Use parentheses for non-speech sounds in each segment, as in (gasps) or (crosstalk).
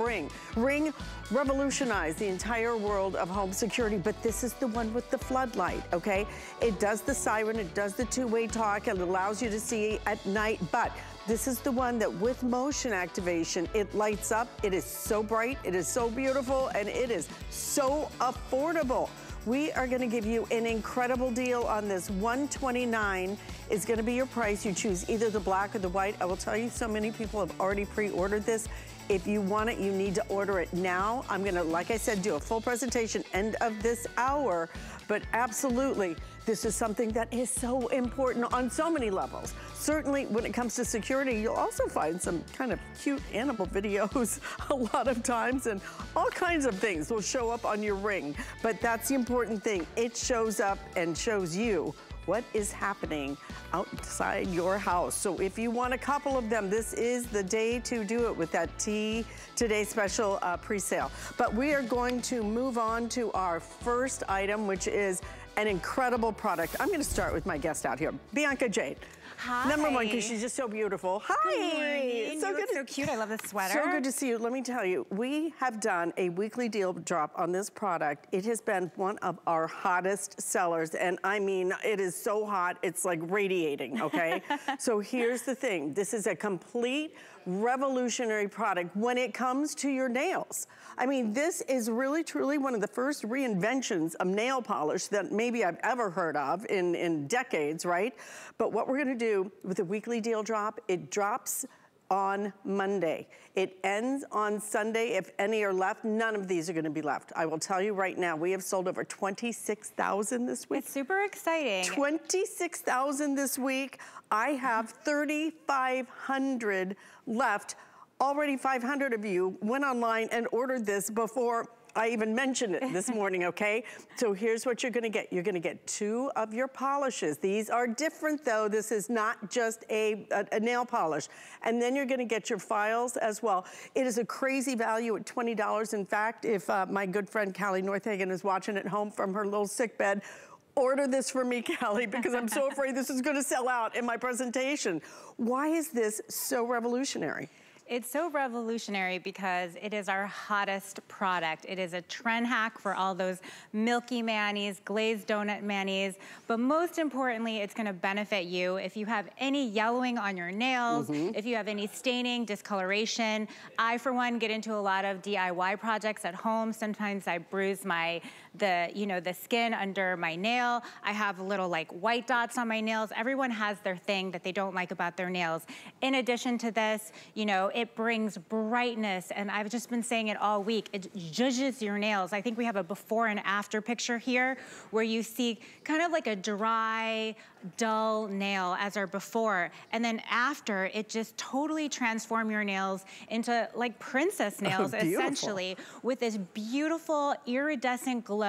Ring. Ring revolutionized the entire world of home security, but this is the one with the floodlight, okay? It does the siren, it does the two-way talk, it allows you to see at night, but this is the one that with motion activation, it lights up. It is so bright, it is so beautiful, and it is so affordable. We are gonna give you an incredible deal on this. 129 is gonna be your price. You choose either the black or the white. I will tell you, so many people have already pre-ordered this. If you want it, you need to order it now. I'm gonna, like I said, do a full presentation end of this hour, but absolutely, this is something that is so important on so many levels. Certainly when it comes to security, you'll also find some kind of cute animal videos (laughs) a lot of times and all kinds of things will show up on your ring. But that's the important thing. It shows up and shows you what is happening outside your house. So if you want a couple of them, this is the day to do it with that T Today special uh, pre-sale. But we are going to move on to our first item, which is an incredible product. I'm gonna start with my guest out here, Bianca Jade. Hi. Number one, because she's just so beautiful. Hi. Good morning. So you good. so cute. I love this sweater. So good to see you. Let me tell you, we have done a weekly deal drop on this product. It has been one of our hottest sellers. And I mean, it is so hot, it's like radiating, okay? (laughs) so here's the thing. This is a complete revolutionary product when it comes to your nails. I mean, this is really truly one of the first reinventions of nail polish that maybe I've ever heard of in, in decades, right? But what we're gonna do with the weekly deal drop, it drops on Monday. It ends on Sunday. If any are left, none of these are gonna be left. I will tell you right now, we have sold over 26,000 this week. It's super exciting. 26,000 this week. I have mm-hmm. 3,500 left. Already 500 of you went online and ordered this before I even mentioned it this (laughs) morning, okay? So here's what you're gonna get. You're gonna get two of your polishes. These are different though. This is not just a, a, a nail polish. And then you're gonna get your files as well. It is a crazy value at $20. In fact, if uh, my good friend Callie Northagen is watching at home from her little sick bed, order this for me, (laughs) Callie, because I'm so (laughs) afraid this is gonna sell out in my presentation. Why is this so revolutionary? It's so revolutionary because it is our hottest product. It is a trend hack for all those milky manis, glazed donut manis, but most importantly, it's gonna benefit you if you have any yellowing on your nails, mm -hmm. if you have any staining, discoloration. I, for one, get into a lot of DIY projects at home. Sometimes I bruise my, the, you know, the skin under my nail. I have little like white dots on my nails. Everyone has their thing that they don't like about their nails. In addition to this, you know, it brings brightness, and I've just been saying it all week. It zhuzhes your nails. I think we have a before and after picture here where you see kind of like a dry, dull nail as our before. And then after, it just totally transform your nails into like princess oh, nails, oh, essentially, with this beautiful iridescent glow.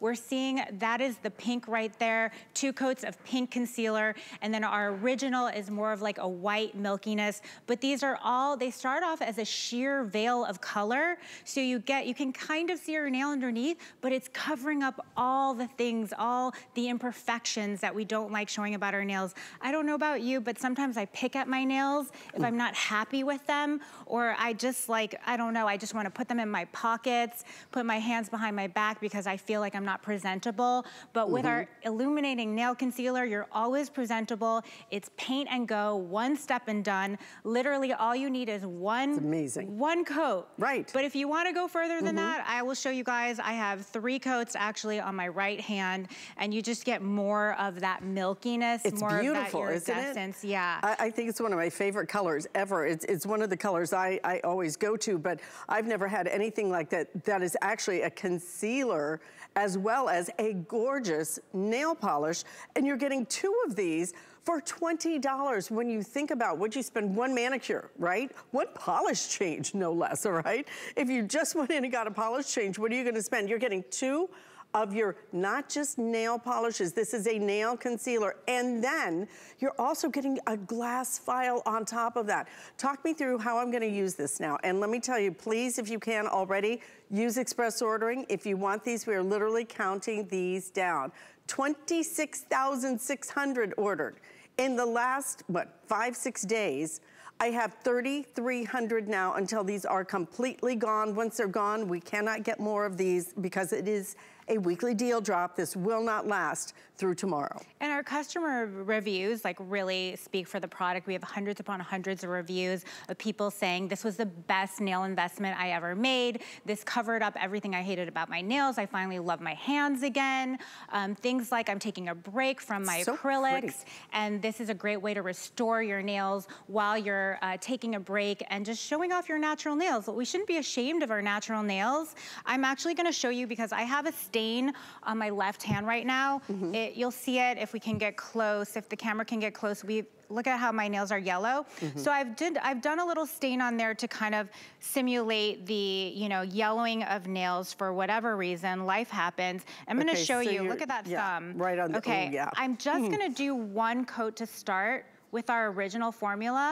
We're seeing that is the pink right there, two coats of pink concealer, and then our original is more of like a white milkiness. But these are all, they start off as a sheer veil of color. So you get, you can kind of see your nail underneath, but it's covering up all the things, all the imperfections that we don't like showing about our nails. I don't know about you, but sometimes I pick at my nails if I'm not happy with them, or I just like, I don't know, I just wanna put them in my pockets, put my hands behind my back because I feel like I'm not presentable. But with mm -hmm. our mm-hmm. illuminating nail concealer, you're always presentable. It's paint and go, one step and done. Literally all you need is one, amazing. one coat. Right. But if you wanna go further than mm -hmm. that, I will show you guys, I have three coats actually on my right hand, and you just get more of that milkiness, it's more beautiful, of that iridescence. Yeah. I, I, think it's one of my favorite colors ever. It's, it's one of the colors I, I always go to, but I've never had anything like that that is actually a concealer as well as a gorgeous nail polish. And you're getting two of these for $20 when you think about what you spend one manicure, right? One polish change, no less, all right? If you just went in and got a polish change, what are you gonna spend? You're getting two of your not just nail polishes, this is a nail concealer, and then you're also getting a glass file on top of that. Talk me through how I'm gonna use this now. And let me tell you, please, if you can already, use express ordering. If you want these, we are literally counting these down. 26,600 ordered. In the last, what, five, six days, I have 3,300 now until these are completely gone. Once they're gone, we cannot get more of these because it is a weekly deal drop. This will not last through tomorrow. And our customer reviews like really speak for the product. We have hundreds upon hundreds of reviews of people saying this was the best nail investment I ever made. This covered up everything I hated about my nails. I finally love my hands again. Um, things like I'm taking a break from my so acrylics pretty. and this is a great way to restore your nails while you're uh, taking a break and just showing off your natural nails. We shouldn't be ashamed of our natural nails. I'm actually gonna show you because I have a stain on my left hand right now. Mm -hmm. it, you'll see it if we can get close, if the camera can get close. We look at how my nails are yellow. Mm -hmm. So I've did I've done a little stain on there to kind of simulate the, you know, yellowing of nails for whatever reason. Life happens. I'm gonna show so you. Look at that yeah, thumb. Right on the Okay. Oh, yeah. I'm just mm. gonna do one coat to start with our original formula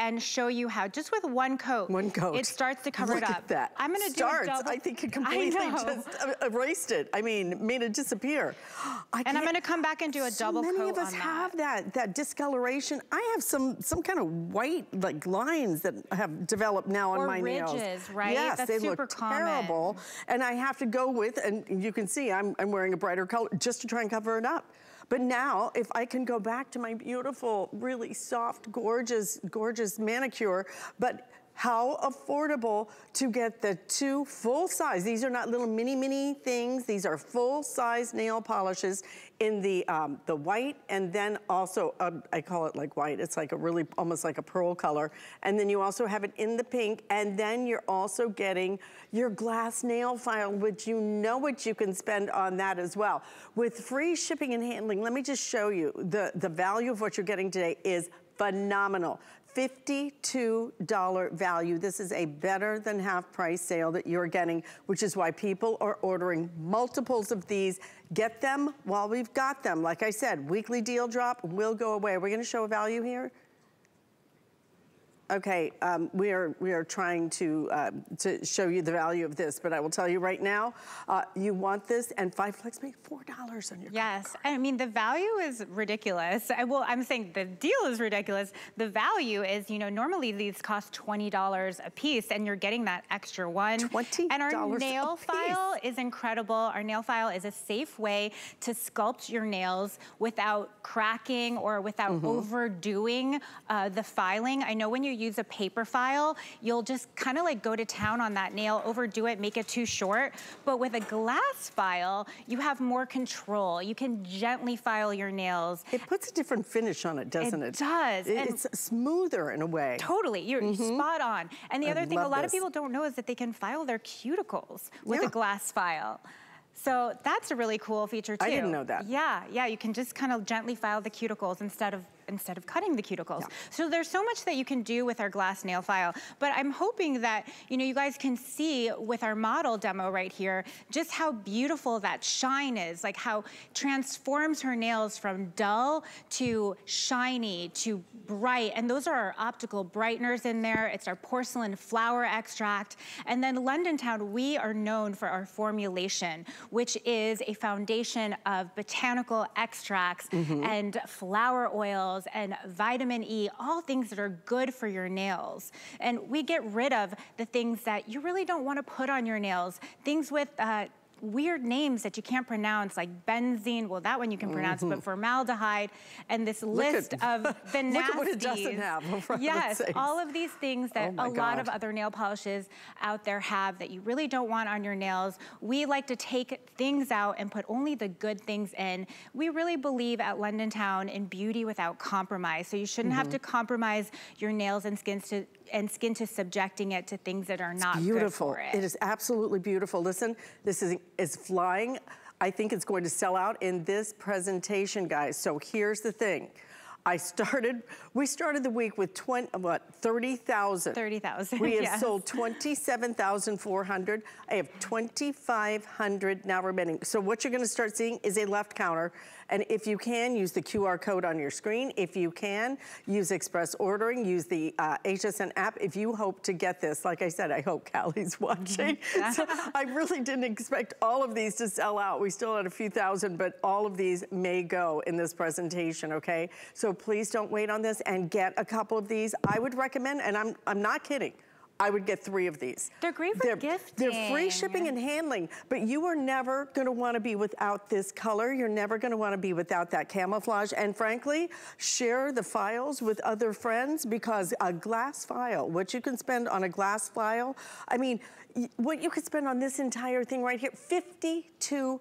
and show you how, just with one coat, one coat. it starts to cover Look it up. Look At that. I'm gonna starts, do a double. I think it completely just er, erased it. I mean, made it disappear. (gasps) I and I'm gonna come back and do a so double coat on that. many of us have that, that discoloration. I have some some kind of white like lines that have developed now or on my ridges, nails. right? Yes, That's they super look common. terrible. And I have to go with, and you can see I'm, I'm wearing a brighter color just to try and cover it up. But now, if I can go back to my beautiful, really soft, gorgeous, gorgeous manicure, but how affordable to get the two full size. These are not little mini, mini things. These are full size nail polishes in the um, the white and then also, uh, I call it like white. It's like a really, almost like a pearl color. And then you also have it in the pink. And then you're also getting your glass nail file, which you know what you can spend on that as well. With free shipping and handling, let me just show you the, the value of what you're getting today is phenomenal. $52 value. This is a better than half price sale that you're getting, which is why people are ordering multiples of these. Get them while we've got them. Like I said, weekly deal drop will go away. We're gonna show a value here. Okay, um, we are we are trying to uh, to show you the value of this, but I will tell you right now, uh, you want this, and Five Flex make four dollars on your yes. I mean the value is ridiculous. I, well, I'm saying the deal is ridiculous. The value is, you know, normally these cost twenty dollars a piece, and you're getting that extra one. Twenty And our nail file is incredible. Our nail file is a safe way to sculpt your nails without cracking or without mm -hmm. overdoing uh, the filing. I know when you use a paper file, you'll just kind of like go to town on that nail, overdo it, make it too short. But with a glass file, you have more control. You can gently file your nails. It puts a different finish on it, doesn't it? It does. It, it's smoother in a way. Totally, you're mm -hmm. spot on. And the I other thing a lot this. of people don't know is that they can file their cuticles with yeah. a glass file. So that's a really cool feature too. I didn't know that. Yeah, yeah, you can just kind of gently file the cuticles instead of instead of cutting the cuticles. Yeah. So there's so much that you can do with our glass nail file, but I'm hoping that, you know, you guys can see with our model demo right here, just how beautiful that shine is, like how transforms her nails from dull to shiny to bright. And those are our optical brighteners in there. It's our porcelain flower extract. And then London Town, we are known for our formulation, which is a foundation of botanical extracts mm -hmm. and flower oils oils and vitamin E, all things that are good for your nails. And we get rid of the things that you really don't wanna put on your nails. Things with uh, weird names that you can't pronounce, like benzene, well, that one you can pronounce, mm -hmm. but mm-hmm. formaldehyde, and this list at, of (laughs) the nasties. Look at what it doesn't have, (laughs) Yes, all of these things that oh a God. lot of other nail polishes out there have that you really don't want on your nails. We like to take things out and put only the good things in. We really believe at London Town in beauty without compromise, so you shouldn't mm -hmm. have mm-hmm. to compromise your nails and skins to and skin to subjecting it to things that are not beautiful. It. it is absolutely beautiful. Listen, this is, is flying. I think it's going to sell out in this presentation, guys. So here's the thing. I started, (laughs) we started the week with 20, what, 30,000. 30,000, (laughs) We have yes. sold 27,400. I have 2,500 now remaining. So what you're gonna start seeing is a left counter And if you can, use the QR code on your screen. If you can, use express ordering, use the uh, HSN app. If you hope to get this, like I said, I hope Callie's (laughs) watching. Mm -hmm. so (laughs) I really didn't expect all of these to sell out. We still had a few thousand, but all of these may go in this presentation, okay? So please don't wait on this and get a couple of these. I would recommend, and I'm, I'm not kidding, I would get three of these. They're great for they're, gifting. They're free shipping and handling, but you are never gonna wanna be without this color. You're never gonna wanna be without that camouflage. And frankly, share the files with other friends because a glass file, what you can spend on a glass file, I mean, what you could spend on this entire thing right here, 52 dollars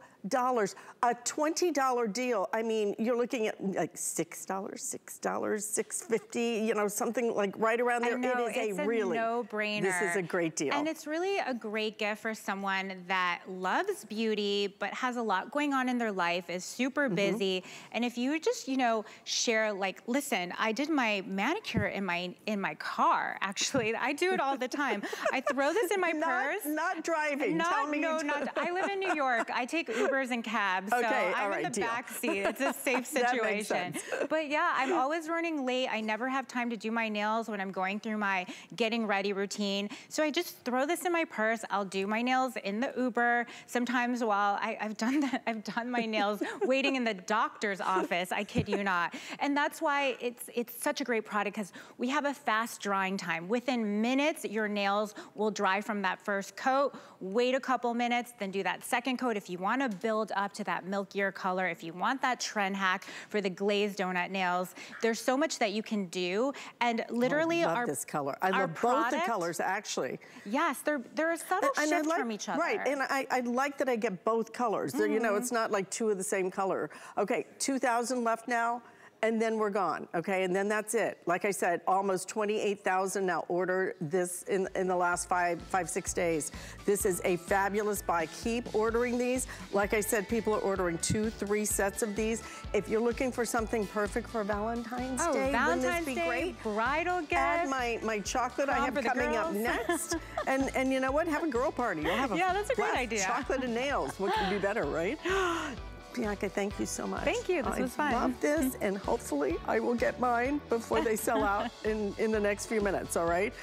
a $20 deal i mean you're looking at like six dollars six dollars six fifty you know something like right around there. Know, it is a, a really no-brainer this is a great deal. And it's really a great gift for someone that loves beauty but has a lot going on in their life is super mm-hmm. busy. Mm -hmm. and if you just you know share like listen i did my manicure in my in my car (laughs) actually. I do it all the time. I throw this in my (laughs) not, purse. not driving. Not, Tell me no not i live in new york. I take (laughs) Ubers and cabs. Okay, so I'm right, in the deal. back seat. (laughs) It's a safe situation. (laughs) but yeah, I'm always running late. I never have time to do my nails when I'm going through my getting ready routine. So I just throw this in my purse. I'll do my nails in the Uber. Sometimes while I, have done that, (laughs) I've done my nails waiting in the doctor's office. I kid you not. And that's why it's it's such a great product because we have a fast drying time. Within minutes, your nails will dry from that first coat. Wait a couple minutes, then do that second coat. If you want to build up to that milkier color, if you want that trend hack for the glazed donut nails, there's so much that you can do. And literally oh, I love our- this color. I love product, both the colors, actually. Yes, they're, they're a subtle and, shift like, from each other. Right, and I, I like that I get both colors. Mm -hmm. You know, mm-hmm. it's not like two of the same color. Okay, 2,000 left now and then we're gone, okay? And then that's it. Like I said, almost 28,000 now order this in, in the last five, five, six days. This is a fabulous buy. Keep ordering these. Like I said, people are ordering two, three sets of these. If you're looking for something perfect for Valentine's oh, Day, Valentine's wouldn't this be Day, great? bridal gift. Add my, my chocolate I have coming up next. (laughs) and, and you know what? Have a girl party. You'll have a yeah, that's a great idea. chocolate and nails. What could be better, right? (gasps) (gasps) (gasps) Bianca, thank you so much. Thank you, this I was fun. I love this, and hopefully I will get mine before they sell out in, in the next few minutes, all right?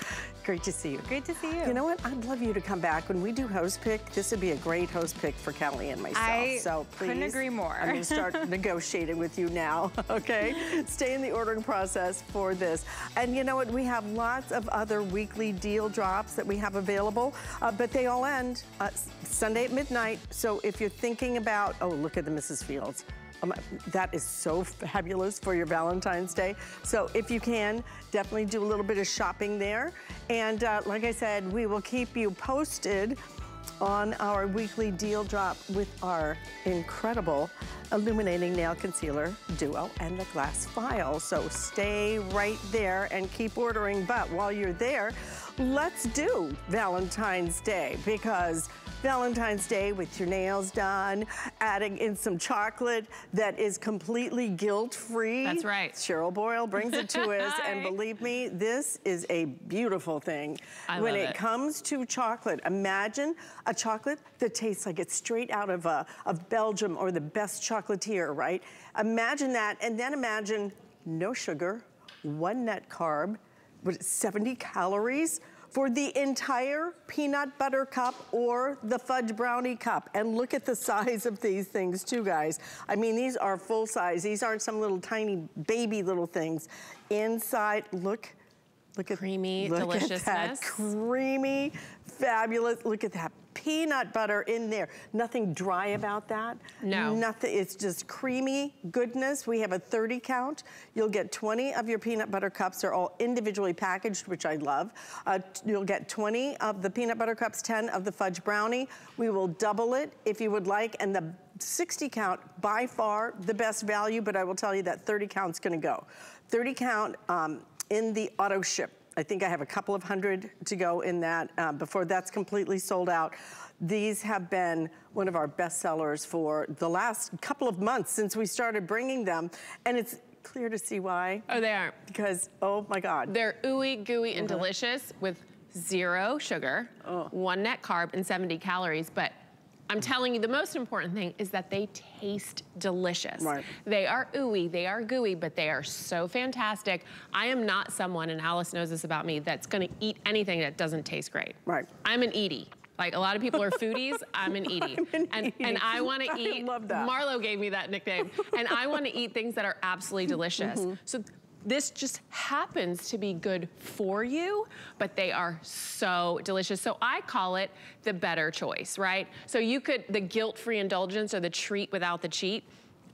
Great to see you. Great to see you. You know what? I'd love you to come back. When we do host pick, this would be a great host pick for Callie and myself. I so please. couldn't agree more. I'm going to start (laughs) negotiating with you now, (laughs) okay? Stay in the ordering process for this. And you know what? We have lots of other weekly deal drops that we have available, uh, but they all end uh, Sunday at midnight. So if you're thinking about, oh, look at the Mrs. Fields. Um, that is so fabulous for your Valentine's Day. So if you can, definitely do a little bit of shopping there. And uh, like I said, we will keep you posted on our weekly deal drop with our incredible illuminating nail concealer duo and the glass file. So stay right there and keep ordering. But while you're there, let's do Valentine's Day because Valentine's Day with your nails done, adding in some chocolate that is completely guilt-free. That's right. Cheryl Boyle brings it to (laughs) us, and believe me, this is a beautiful thing. I when it, it comes to chocolate, imagine a chocolate that tastes like it's straight out of, uh, of Belgium or the best chocolatier, right? Imagine that, and then imagine no sugar, one net carb, but 70 calories, for the entire peanut butter cup or the fudge brownie cup. And look at the (laughs) size of these things too, guys. I mean, these are full size. These aren't some little tiny baby little things. Inside, look, look at creamy look deliciousness. At that creamy, fabulous. Look at that peanut butter in there. Nothing dry about that. No. Nothing, it's just creamy goodness. We have a 30 count. You'll get 20 of your peanut butter cups. They're all individually packaged, which I love. Uh, you'll get 20 of the peanut butter cups, 10 of the fudge brownie. We will double it if you would like. And the 60 count, by far the best value, but I will tell you that 30 count's gonna go. 30 count um, in the auto ship I think I have a couple of hundred to go in that uh, before that's completely sold out. These have been one of our best sellers for the last couple of months since we started bringing them. And it's clear to see why. Oh, they are. Because, oh my God. They're ooey gooey and delicious with zero sugar, oh. one net carb, and 70 calories. But I'm telling you, the most important thing is that they taste delicious. Right. They are ooey, they are gooey, but they are so fantastic. I am not someone, and Alyce knows this about me, that's gonna eat anything that doesn't taste great. Right. I'm an Edie. Like a lot of people are foodies, (laughs) I'm an Edie. An and, Edie. and I wanna (laughs) I eat, love that. Marlo gave me that nickname, and I wanna eat things that are absolutely (laughs) delicious. Mm-hmm. So this just happens to be good for you, but they are so delicious. So I call it the better choice, right? So you could, the guilt-free indulgence or the treat without the cheat,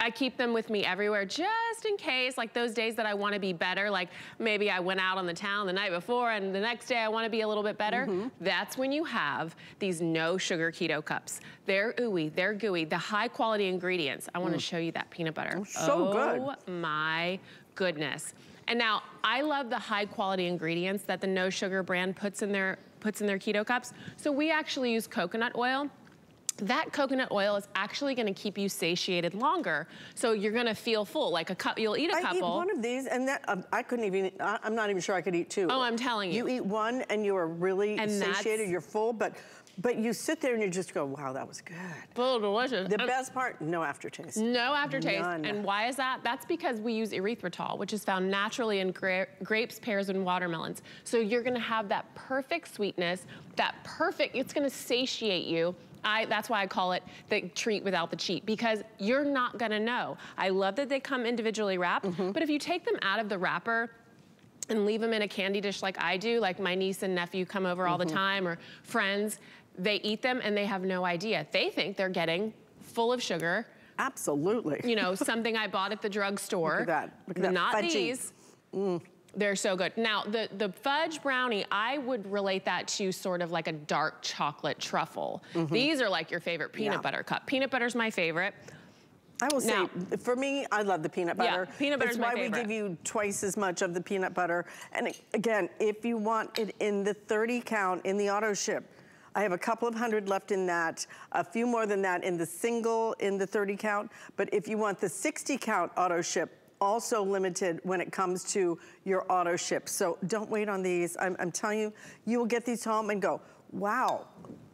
I keep them with me everywhere just in case, like those days that I wanna be better, like maybe I went out on the town the night before and the next day I wanna be a little bit better. Mm-hmm. That's when you have these no sugar keto cups. They're ooey, they're gooey, the high quality ingredients. I wanna show you that peanut butter. Mm. so good. Oh my goodness. And now I love the high quality ingredients that the no sugar brand puts in their puts in their keto cups. So we actually use coconut oil. That coconut oil is actually gonna keep you satiated longer. So you're gonna feel full, like a cup, you'll eat a I couple. I eat one of these, and that um, I couldn't even. I, I'm not even sure I could eat two. Oh, I'm telling you. You eat one, and you are really And satiated. You're full, but but you sit there and you just go, "Wow, that was good." Full delicious. The Um, best part, no aftertaste. No aftertaste. None. And why is that? That's because we use erythritol, which is found naturally in gra grapes, pears, and watermelons. So you're gonna have that perfect sweetness, that perfect, it's gonna satiate you. I, that's why I call it the treat without the cheat, because you're not gonna know. I love that they come individually wrapped, Mm-hmm. but if you take them out of the wrapper, and leave them in a candy dish like I do, like my niece and nephew come over all the Mm-hmm. time or friends, they eat them and they have no idea. They think they're getting full of sugar, Absolutely. you know, (laughs) something I bought at the drugstore. Look at that. Look at that Not fudgy. these. Mm. They're so good. Now, the, the fudge brownie, I would relate that to sort of like a dark chocolate truffle. Mm-hmm. These are like your favorite peanut Yeah. butter cup. Peanut butter's my favorite. I will say, Now- for me, I love the peanut butter. Yeah, butter. peanut butter's It's my why we give you twice as much of the peanut butter. And again, if you want it in the 30 count in the auto ship, I have a couple of hundred left in that, a few more than that in the single in the 30 count. But if you want the 60 count auto ship, also limited when it comes to your auto ship. So don't wait on these. I'm, I'm telling you, you will get these home and go, wow,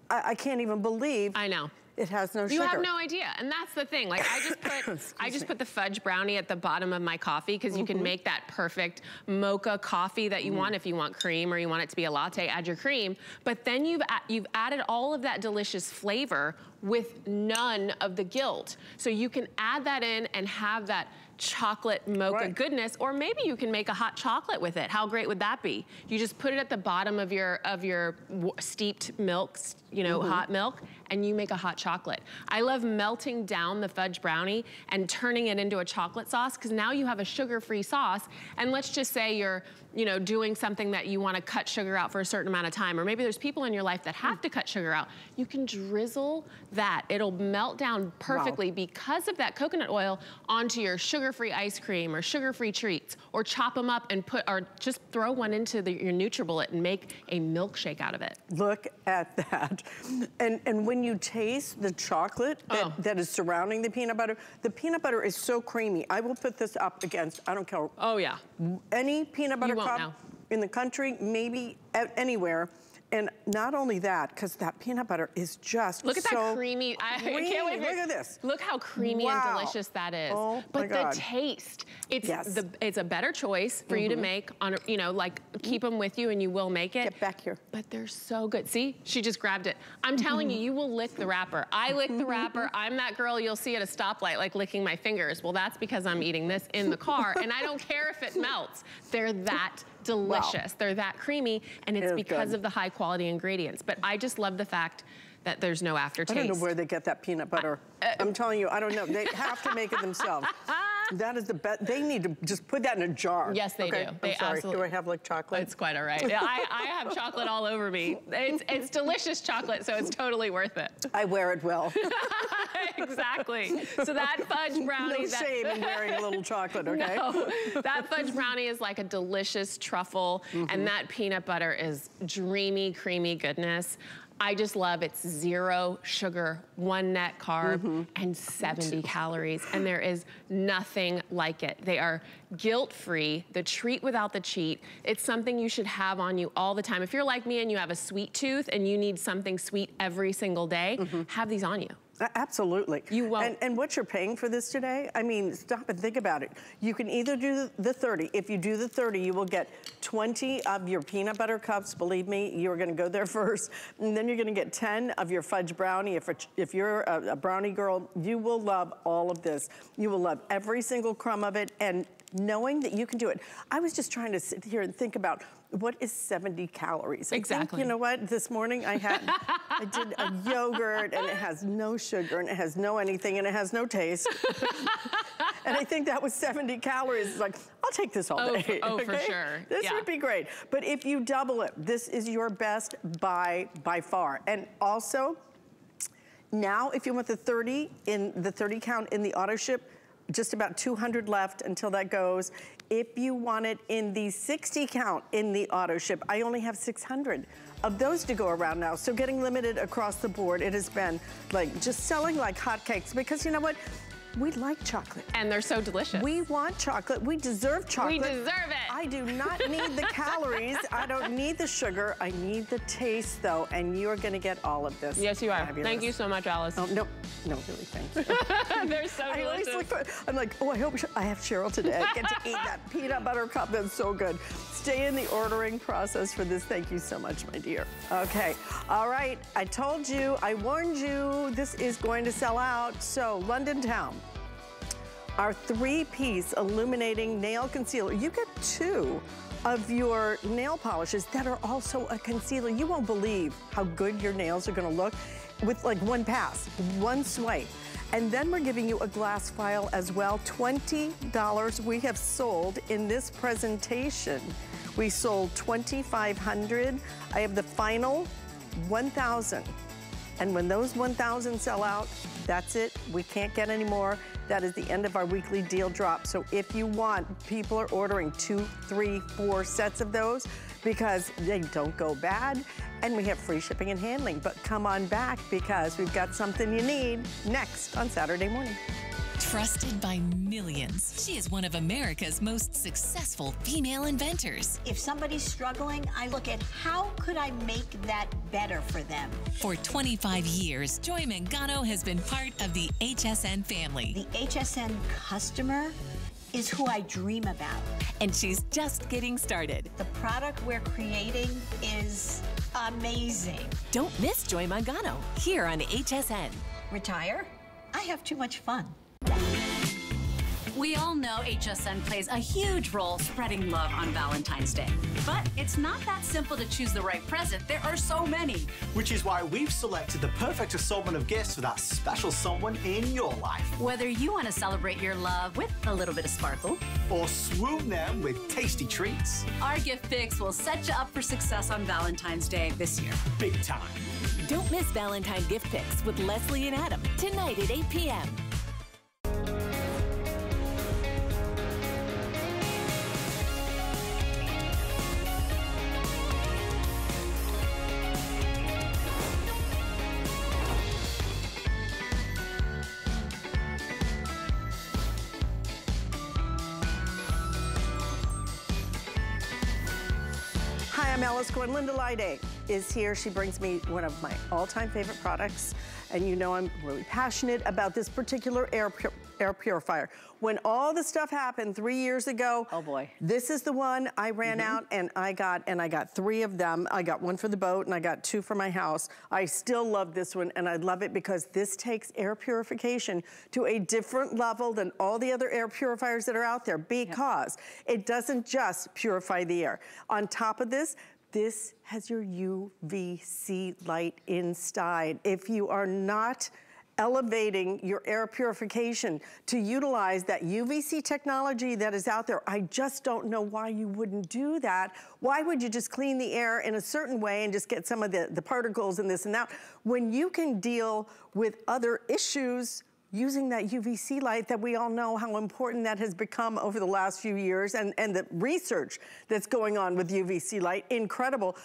I, I can't even believe I know. It has no You sugar. have no idea, and that's the thing. Like I just put, (coughs) I just put the fudge brownie at the bottom of my coffee because you Mm-hmm. can make that perfect mocha coffee that you want. If you want cream or you want it to be a latte, add your cream. But then you've you've added all of that delicious flavor with none of the guilt. So you can add that in and have that chocolate mocha Right. goodness, or maybe you can make a hot chocolate with it. How great would that be? You just put it at the bottom of your of your w- steeped milk, you know, Mm-hmm. hot milk, and you make a hot chocolate. I love melting down the fudge brownie and turning it into a chocolate sauce because now you have a sugar-free sauce. And let's just say you're, you know, doing something that you want to cut sugar out for a certain amount of time, or maybe there's people in your life that have to cut sugar out. You can drizzle that. It'll melt down perfectly because of that coconut oil onto your sugar-free ice cream or sugar-free treats, or chop them up and put, or just throw one into the, your NutriBullet and make a milkshake out of it. Look at that. And and when you taste the chocolate that, Oh. that is surrounding the peanut butter, the peanut butter is so creamy. I will put this up against, I don't care, Oh yeah. any peanut butter cup know. in the country, maybe anywhere. And not only that, because that peanut butter is just Look at so that creamy. I, creamy. can't wait. Look at this. Look how creamy Wow. and delicious that is. Oh, my but the taste, it's Yes. Mm-hmm. the it's a better choice for you to make on, a, you know, like keep them with you and you will make it. Get back here. But they're so good. See, she just grabbed it. I'm telling you, you will lick the wrapper. I lick the wrapper. (laughs) I'm that girl you'll see at a stoplight, like licking my fingers. Well, that's because I'm eating this in the car, and I don't care if it melts. They're that delicious. They're that creamy, and it's is because good. of the high quality ingredients. But I just love the fact that there's no aftertaste. I don't know where they get that peanut butter. uh, I'm telling you, I don't know. They have to make it themselves. (laughs) That is the best. They need to just put that in a jar. Yes, they okay? do. I'm They sorry. absolutely- Do I have like chocolate? It's quite all right. Yeah, I, I have chocolate all over me. It's, it's delicious chocolate, so it's totally worth it. I wear it well. (laughs) exactly. So that fudge brownie. no that, shame in wearing a little chocolate, (laughs) okay? No, that fudge brownie is like a delicious truffle, Mm-hmm. and that peanut butter is dreamy, creamy goodness. I just love it's zero sugar, one net carb, mm -hmm. and 70 calories. And there is nothing like it. They are guilt-free, the treat without the cheat. It's something you should have on you all the time. If you're like me and you have a sweet tooth and you need something sweet every single day, mm -hmm. have these on you. Absolutely. You won't. And, and, what you're paying for this today, I mean, stop and think about it. You can either do the 30. If you do the 30, you will get 20 of your peanut butter cups. Believe me, you're gonna go there (laughs) first. And then you're gonna get 10 of your fudge brownie. If, if you're a, a brownie girl, you will love all of this. You will love every single crumb of it. And knowing that you can do it. I was just trying to sit here and think about what is 70 calories? Exactly. Think, you know what? This morning I had, I did a (laughs) yogurt and it has no sugar and it has no anything and it has no taste. (laughs) and I think that was 70 calories. It's like, I'll take this all oh, day. Oh, okay? for sure. This yeah. would be great. But if you double it, this is your best by, by far. And also, now if you want the 30 in the 30 count in the auto ship, just about 200 left until that goes. If you want it in the 60 count in the auto ship, I only have 600 of those to go around now. So getting limited across the board, it has been like just selling like hotcakes because you know what? We like chocolate. And they're so delicious. We want chocolate. We deserve chocolate. We deserve it. I do not need the (laughs) calories. I don't need the sugar. I need the taste, though, and you're going to get all of this. Yes, you are. Fabulous. Thank you so much, Alyce. Oh, no, no, really, thank you. (laughs) they're so I delicious. Always look for, I'm like, oh, I hope I have Cheryl today. I get to eat that (laughs) peanut butter cup. That's so good. Stay in the ordering process for this. Thank you so much, my dear. Okay, all right. I told you, I warned you, this is going to sell out. So, London Town our three-piece illuminating nail concealer. You get two of your nail polishes that are also a concealer. You won't believe how good your nails are gonna look with like one pass, one swipe. And then we're giving you a glass file as well. $20 we have sold in this presentation. We sold 2,500. I have the final 1,000. And when those 1,000 sell out, that's it. We can't get any more. That is the end of our weekly deal drop. So if you want, people are ordering two, three, four sets of those because they don't go bad and we have free shipping and handling. But come on back because we've got something you need next on Saturday morning. Trusted by millions, she is one of America's most successful female inventors. If somebody's struggling, I look at how could I make that better for them. For 25 years, Joy Mangano has been part of the HSN family. The HSN customer is who I dream about. And she's just getting started. The product we're creating is amazing. Don't miss Joy Mangano here on HSN. Retire? I have too much fun. We all know HSN plays a huge role spreading love on Valentine's Day. But it's not that simple to choose the right present. There are so many. Which is why we've selected the perfect assortment of gifts for that special someone in your life. Whether you want to celebrate your love with a little bit of sparkle, or swoon them with tasty treats, our gift picks will set you up for success on Valentine's Day this year. Big time. Don't miss Valentine gift picks with Leslie and Adam tonight at 8 p.m. Alyce Lynda Lyday is here. She brings me one of my all-time favorite products. And you know I'm really passionate about this particular air, pur air purifier. When all the stuff happened three years ago, oh boy, this is the one I ran mm -hmm. out and I got, and I got three of them. I got one for the boat and I got two for my house. I still love this one and I love it because this takes air purification to a different level than all the other air purifiers that are out there because yep. it doesn't just purify the air. On top of this, this has your UVC light inside. If you are not elevating your air purification to utilize that UVC technology that is out there. I just don't know why you wouldn't do that. Why would you just clean the air in a certain way and just get some of the, the particles and this and that when you can deal with other issues using that UVC light that we all know how important that has become over the last few years and, and the research that's going on with UVC light, incredible.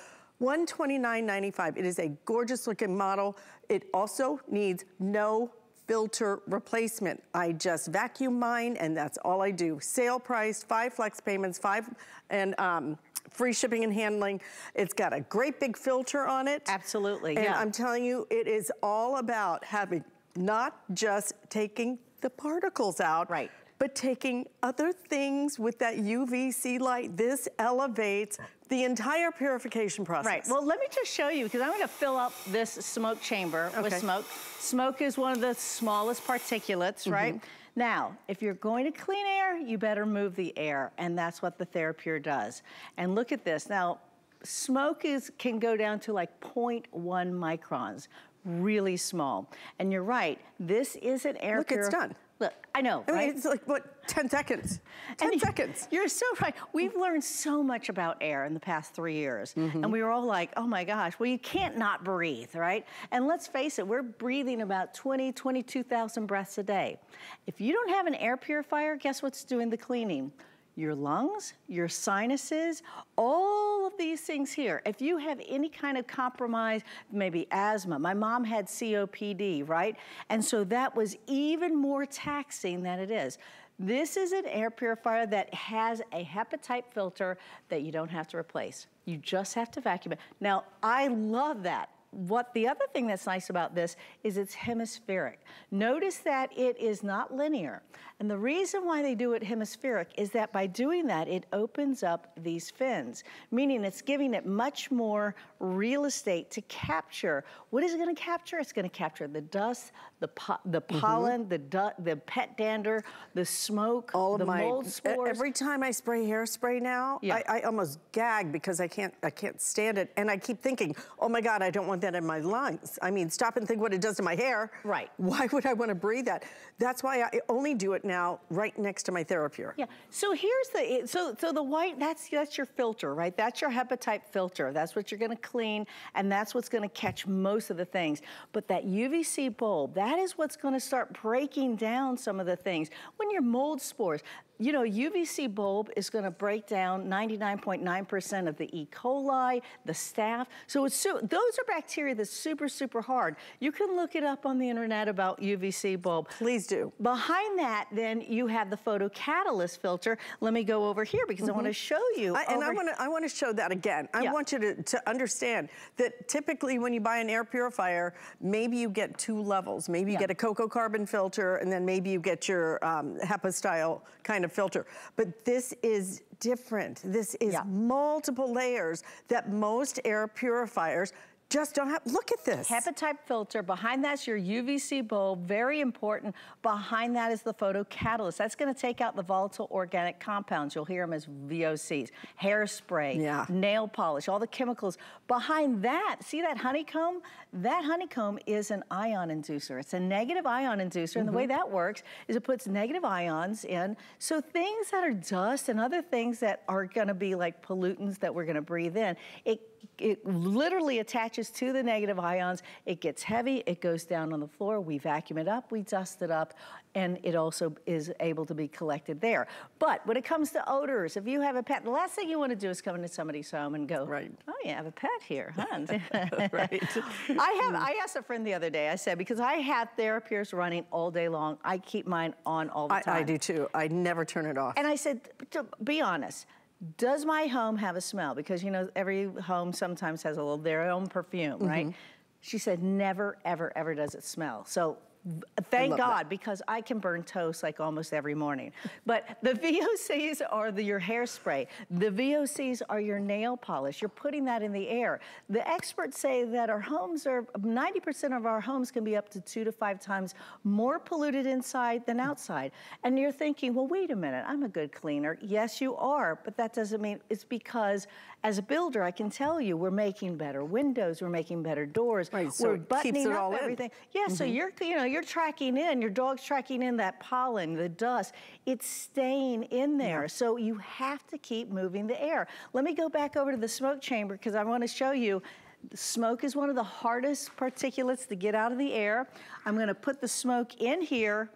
129.95. It is a gorgeous looking model. It also needs no filter replacement. I just vacuum mine and that's all I do. Sale price, five flex payments, five and um, free shipping and handling. It's got a great big filter on it. Absolutely, And yeah. I'm telling you, it is all about having not just taking the particles out, Right. but taking other things with that UVC light. This elevates the entire purification process. Right, well, let me just show you, because I'm gonna fill up this smoke chamber with smoke. Smoke is one of the smallest particulates, mm-hmm. right? Now, if you're going to clean air, you better move the air, and that's what the TheraPure does. And look at this. Now, smoke is can go down to like 0.1 microns, really small. And you're right, this is an air Look, it's done. Look, I know, I mean, it's like, what, 10 seconds? 10 And seconds. You're so right. We've learned so much about air in the past three years. Mm-hmm. And we were all like, oh my gosh, well, you can't not breathe, right? And let's face it, we're breathing about 20, 22,000 breaths a day. If you don't have an air purifier, guess what's doing the cleaning? Your lungs, your sinuses, all of these things here. If you have any kind of compromise, maybe asthma, my mom had COPD, right? And so that was even more taxing than it is. This is an air purifier that has a HEPA-type filter that you don't have to replace. You just have to vacuum it. Now, I love that. What the other thing that's nice about this is it's hemispheric. Notice that it is not linear. And the reason why they do it hemispheric is that by doing that, it opens up these fins, meaning it's giving it much more real estate to capture. What is it gonna capture? It's gonna capture the dust, the, po- the mm-hmm. pollen, the, du- the pet dander, the smoke, all of the my mold spores. every time I spray hairspray now, Yeah. I, I almost gag because I can't I can't stand it, and I keep thinking, oh my God, I don't want that in my lungs. I mean, stop and think what it does to my hair. Right. Why would I want to breathe that? That's why I only do it now right next to my TheraPure. Yeah. So here's the so so the white that's that's your filter, right? That's your HEPA-type filter. That's what you're going to clean, and that's what's going to catch most of the things. But that UVC bulb, that is what's going to start breaking down some of the things. When your mold spores, you know, UVC bulb is going to break down 99.9% of the E. coli, the staph. So it's so, those are bacteria that's super super hard. You can look it up on the internet about UVC bulb. Please do. Behind that, then you have the photocatalyst filter. Let me go over here because I want to show you. I, and I want to I want to show that again. I Yeah. want you to, to understand that typically when you buy an air purifier, maybe you get two levels. Maybe you Yeah. get a cocoa carbon filter, and then maybe you get your um, HEPA style kind of filter. But this is different. This is Yeah. multiple layers that most air purifiers just don't have. Look at this. HEPA-type filter. Behind that's your UVC bulb, very important. Behind that is the photocatalyst. That's gonna take out the volatile organic compounds. You'll hear them as VOCs. Hairspray, Yeah. nail polish, all the chemicals. Behind that, see that honeycomb? That honeycomb is an ion inducer. It's a negative ion inducer, and the way mm-hmm. that works is it puts negative ions in. So things that are dust and other things that are gonna be like pollutants that we're gonna breathe in, it it literally attaches to the negative ions. It gets heavy, it goes down on the floor, we vacuum it up, we dust it up, and it also is able to be collected there. But when it comes to odors, if you have a pet, the last thing you want to do is come into somebody's home and go, Right. oh, you have a pet here, huh? (laughs) (laughs) Right. I have, I asked a friend the other day, I said, because I have TheraPures running all day long, I keep mine on all the I, time. I do too. I never turn it off. And I said, to be honest, does my home have a smell? Because you know, every home sometimes has a little their own perfume, right? Mm-hmm. She said, never, ever, ever does it smell. So thank God, that. because I can burn toast like almost every morning. But the (laughs) VOCs are the, your hairspray. The VOCs are your nail polish. You're putting that in the air. The experts say that our homes are, 90% of our homes can be up to two to five times more polluted inside than outside. And you're thinking, well, wait a minute, I'm a good cleaner. Yes, you are, but that doesn't mean it's because as a builder, I can tell you we're making better windows, we're making better doors, Right, so we're buttoning it up in. everything. Yeah, so you're you know you're tracking in, your dog's tracking in that pollen, the dust. It's staying in there. So you have to keep moving the air. Let me go back over to the smoke chamber because I want to show you. Smoke is one of the hardest particulates to get out of the air. I'm going to put the smoke in here.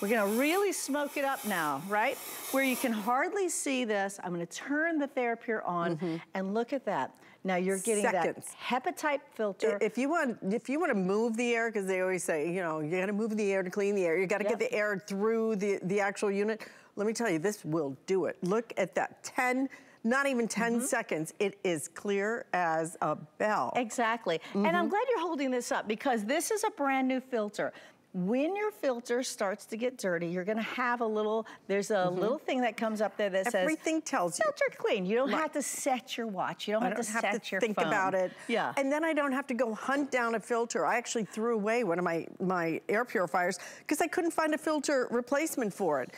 We're gonna really smoke it up now, right? Where you can hardly see this, I'm gonna turn the TheraPure on Mm-hmm. and look at that. Now you're getting seconds. that HEPA-type filter. If you want, if you want to move the air, because they always say, you know, you got to move the air to clean the air. You got to Yep. get the air through the the actual unit. Let me tell you, this will do it. Look at that, 10, not even 10 Mm-hmm. seconds. It is clear as a bell. Exactly. And Mm-hmm. I'm glad you're holding this up because this is a brand new filter. When your filter starts to get dirty, you're gonna have a little, there's a little thing that comes up there that says, Mm-hmm. Everything tells you. filter clean. You don't Right. have to set your watch. You don't I have don't to have set to your think phone. about it. Yeah. And then I don't have to go hunt down a filter. I actually threw away one of my, my air purifiers because I couldn't find a filter replacement for it.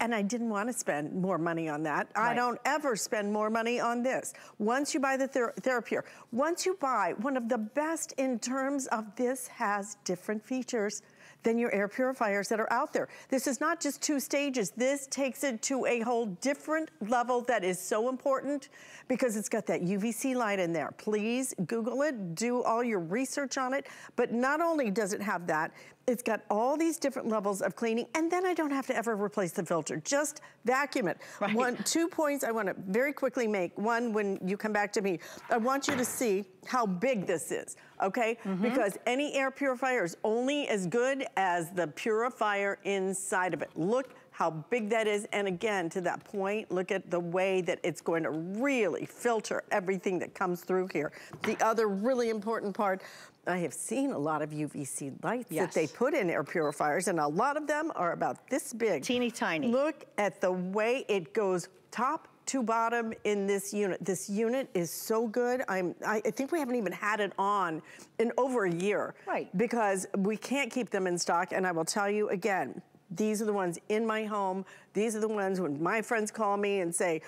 And I didn't want to spend more money on that. I don't ever spend more money on this. Once you buy the Ther- TheraPure, once you buy one of the best in terms of this has different features than your air purifiers that are out there. This is not just two stages. This takes it to a whole different level that is so important because it's got that UVC light in there. Please Google it, do all your research on it. But not only does it have that, it's got all these different levels of cleaning, and then I don't have to ever replace the filter. Just vacuum it. Right. One, two points I want to very quickly make. One, when you come back to me, I want you to see how big this is, okay? Mm-hmm. Because any air purifier is only as good as the purifier inside of it. Look how big that is. And again, to that point, look at the way that it's going to really filter everything that comes through here. The other really important part, I have seen a lot of UVC lights that they put in air purifiers, and a lot of them are about this big. Teeny tiny. Look at the way it goes top to bottom in this unit. This unit is so good. I'm, I, I think we haven't even had it on in over a year. Right. Because we can't keep them in stock. And I will tell you again, these are the ones in my home. These are the ones when my friends call me and say,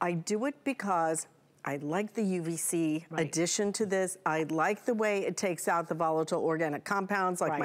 I do it because I like the UVC Right. addition to this. I like the way it takes out the volatile organic compounds. Like Right.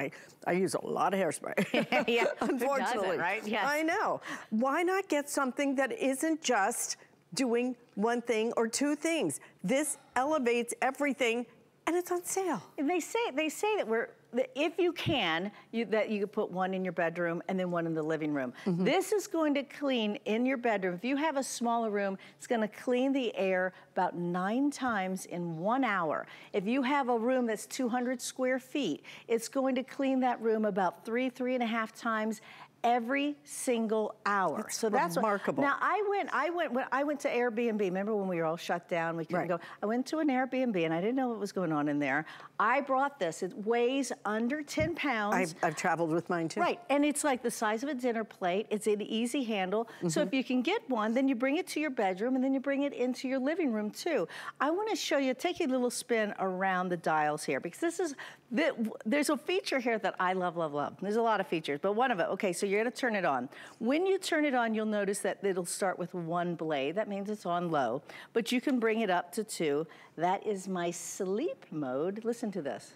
my, I use a lot of hairspray. (laughs) Yeah, (laughs) unfortunately. right? Yes. I know. Why not get something that isn't just doing one thing or two things? This elevates everything and it's on sale. And they say they say that we're if you can, you, that you could put one in your bedroom and then one in the living room. Mm-hmm. This is going to clean in your bedroom. If you have a smaller room, it's going to clean the air about nine times in one hour. If you have a room that's 200 square feet, it's going to clean that room about three, three and a half times every single hour. That's so that's what- remarkable. now I went, I went, when I went to Airbnb. Remember when we were all shut down? We couldn't Right. go. I went to an Airbnb and I didn't know what was going on in there. I brought this. It weighs under 10 pounds. I've, I've traveled with mine too. Right, and it's like the size of a dinner plate. It's an easy handle. So Mm-hmm. if you can get one, then you bring it to your bedroom and then you bring it into your living room too. I want to show you, take a little spin around the dials here because this is, the, there's a feature here that I love, love, love. There's a lot of features, but one of it, okay, so you're to turn it on. When you turn it on, you'll notice that it'll start with one blade. That means it's on low, but you can bring it up to two. That is my sleep mode. Listen to this.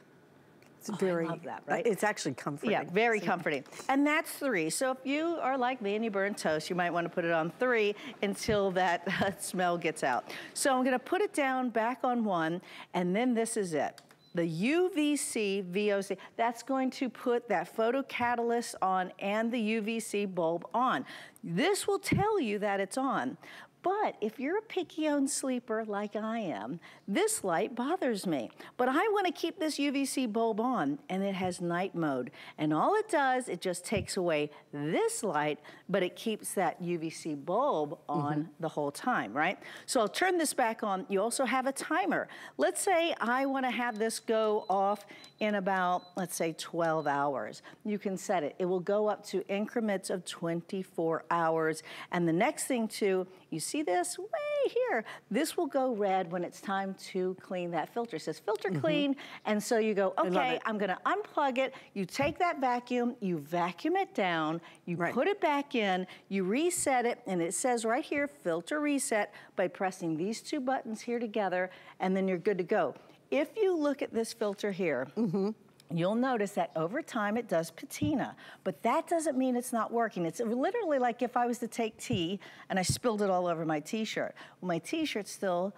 It's very, I love that, right? It's actually comforting. Yeah, very comforting. And that's three. So if you are like me and you burn toast, you might want to put it on three until that (laughs) uh, smell gets out. So I'm going to put it down back on one, and then this is it. The UVC VOC, that's going to put that photocatalyst on and the UVC bulb on. This will tell you that it's on. But if you're a picky-owned sleeper like I am, this light bothers me. But I want to keep this UVC bulb on, and it has night mode. And all it does, it just takes away this light, but it keeps that UVC bulb on mm-hmm. the whole time, right? So I'll turn this back on. You also have a timer. Let's say I want to have this go off in about, let's say 12 hours. You can set it. It will go up to increments of 24 hours. And the next thing too, you see this way here. This will go red when it's time to clean that filter. It says filter clean. And so you go, okay. I'm gonna unplug it. You take that vacuum, you vacuum it down, you Right. put it back in, you reset it, and it says right here, filter reset by pressing these two buttons here together, and then you're good to go. If you look at this filter here, mm-hmm. You'll notice that over time it does patina, but that doesn't mean it's not working. It's literally like if I was to take tea and I spilled it all over my t-shirt. Well, my t-shirt's still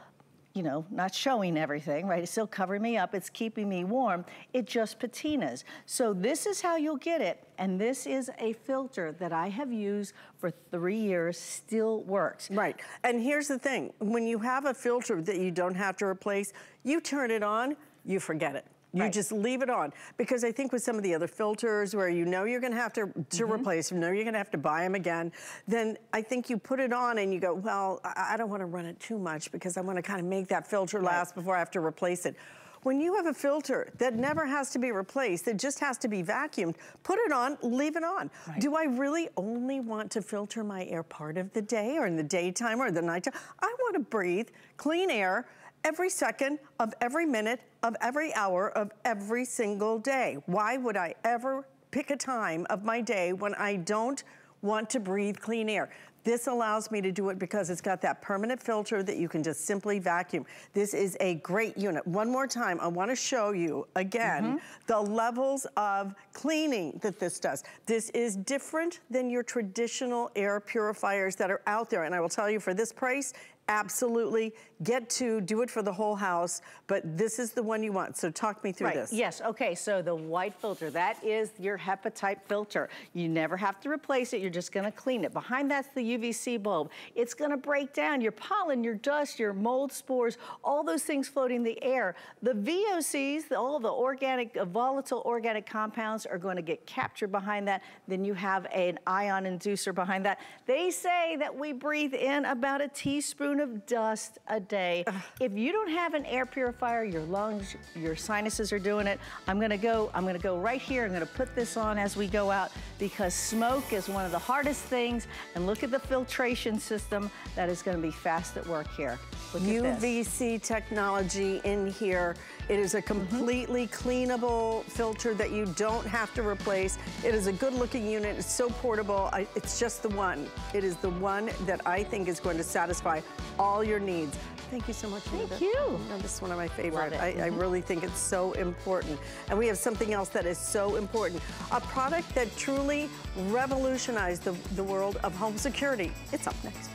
you know, not showing everything, right? It's still covering me up. It's keeping me warm. It just patinas. So this is how you'll get it. And this is a filter that I have used for three years, still works. Right. And here's the thing. When you have a filter that you don't have to replace, you turn it on, you forget it. You right. just leave it on. Because I think with some of the other filters where you know you're gonna have to, to mm -hmm. replace them, know you're gonna have to buy them again, then I think you put it on and you go, well, I, don't wanna run it too much because I wanna kind of make that filter right. last before I have to replace it. When you have a filter that never has to be replaced, that just has to be vacuumed, put it on, leave it on. Right. Do I really only want to filter my air part of the day or in the daytime or the nighttime? I wanna breathe clean air every second of every minute of every hour of every single day. Why would I ever pick a time of my day when I don't want to breathe clean air? This allows me to do it because it's got that permanent filter that you can just simply vacuum. This is a great unit. One more time, I wanna show you again mm -hmm. the levels of cleaning that this does. This is different than your traditional air purifiers that are out there. And I will tell you for this price, absolutely get to do it for the whole house, but this is the one you want. So talk me through right. this. Yes, okay, so the white filter, that is your HEPA type filter. You never have to replace it, you're just gonna clean it. Behind that's the UVC bulb. It's gonna break down your pollen, your dust, your mold spores, all those things floating in the air. The VOCs, all the organic, uh, volatile organic compounds are gonna get captured behind that. Then you have an ion inducer behind that. They say that we breathe in about a teaspoon of dust a day. Ugh. If you don't have an air purifier, your lungs, your sinuses are doing it. I'm gonna go, I'm gonna go right here. I'm gonna put this on as we go out because smoke is one of the hardest things. And look at the filtration system that is gonna be fast at work here. Look UVC technology in here. It is a mm-hmm. completely mm -hmm. cleanable filter that you don't have to replace. It is a good looking unit. It's so portable. I, it's just the one. It is the one that I think is going to satisfy all your needs. Thank you so much, Thank Lynda. you. No, this is one of my favorite. I, mm -hmm. I, mm-hmm. really think it's so important. And we have something else that is so important. A product that truly revolutionized the, the world of home security. It's up next.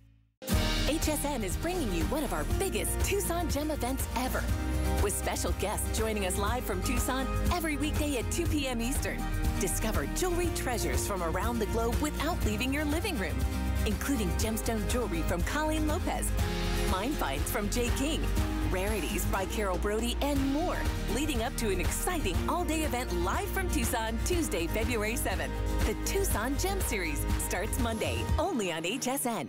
HSN is bringing you one of our biggest Tucson Gem events ever. With special guests joining us live from Tucson every weekday at 2 p.m. Eastern. Discover jewelry treasures from around the globe without leaving your living room, including gemstone jewelry from Colleen Lopez, mine finds from Jay King, rarities by Carol Brody, and more, leading up to an exciting all-day event live from Tucson Tuesday, February 7th. The Tucson Gem Series starts Monday, only on HSN.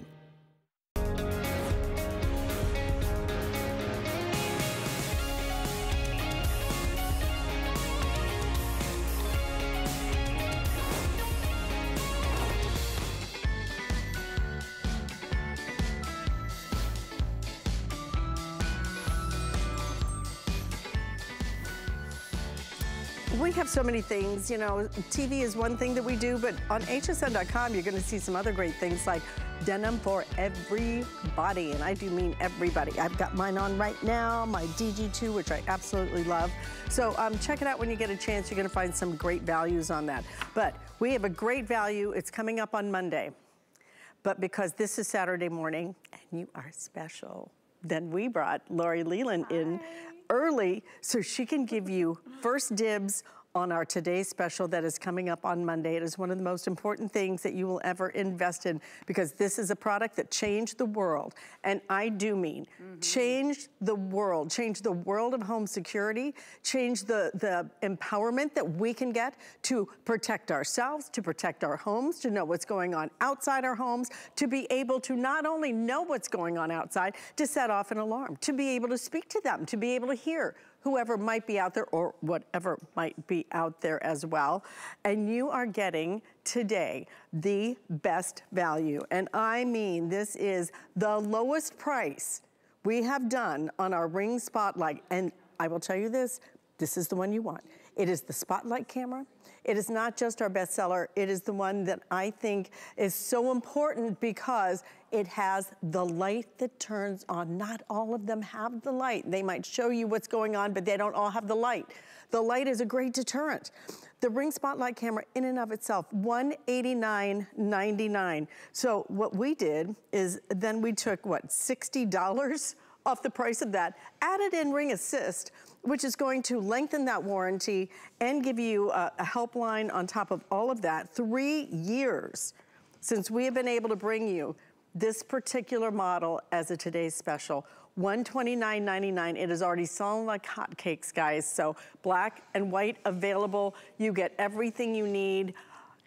We have so many things, you know, TV is one thing that we do, but on hsn.com, you're gonna see some other great things like denim for everybody, and I do mean everybody. I've got mine on right now, my DG2, which I absolutely love. So um, check it out when you get a chance. You're gonna find some great values on that. But we have a great value. It's coming up on Monday. But because this is Saturday morning and you are special, then we brought Lori Leland in early so she can give you first dibs on our today's special that is coming up on Monday. It is one of the most important things that you will ever invest in because this is a product that changed the world. And I do mean mm -hmm. changed the world, changed the world of home security, changed the, the empowerment that we can get to protect ourselves, to protect our homes, to know what's going on outside our homes, to be able to not only know what's going on outside, to set off an alarm, to be able to speak to them, to be able to hear whoever might be out there or whatever might be out there as well. And you are getting today the best value. And I mean, this is the lowest price we have done on our ring spotlight, and I will tell you this, this is the one you want. It is the spotlight camera. It is not just our bestseller, it is the one that I think is so important because it has the light that turns on. Not all of them have the light. They might show you what's going on, but they don't all have the light. The light is a great deterrent. The Ring Spotlight camera in and of itself, $189.99. So what we did is then we took, what, $60 off the price of that, added in Ring Assist, which is going to lengthen that warranty and give you a, a helpline on top of all of that. Three years since we have been able to bring you this particular model as a today's special. $129.99. It is already selling like hotcakes, guys. So black and white available. You get everything you need.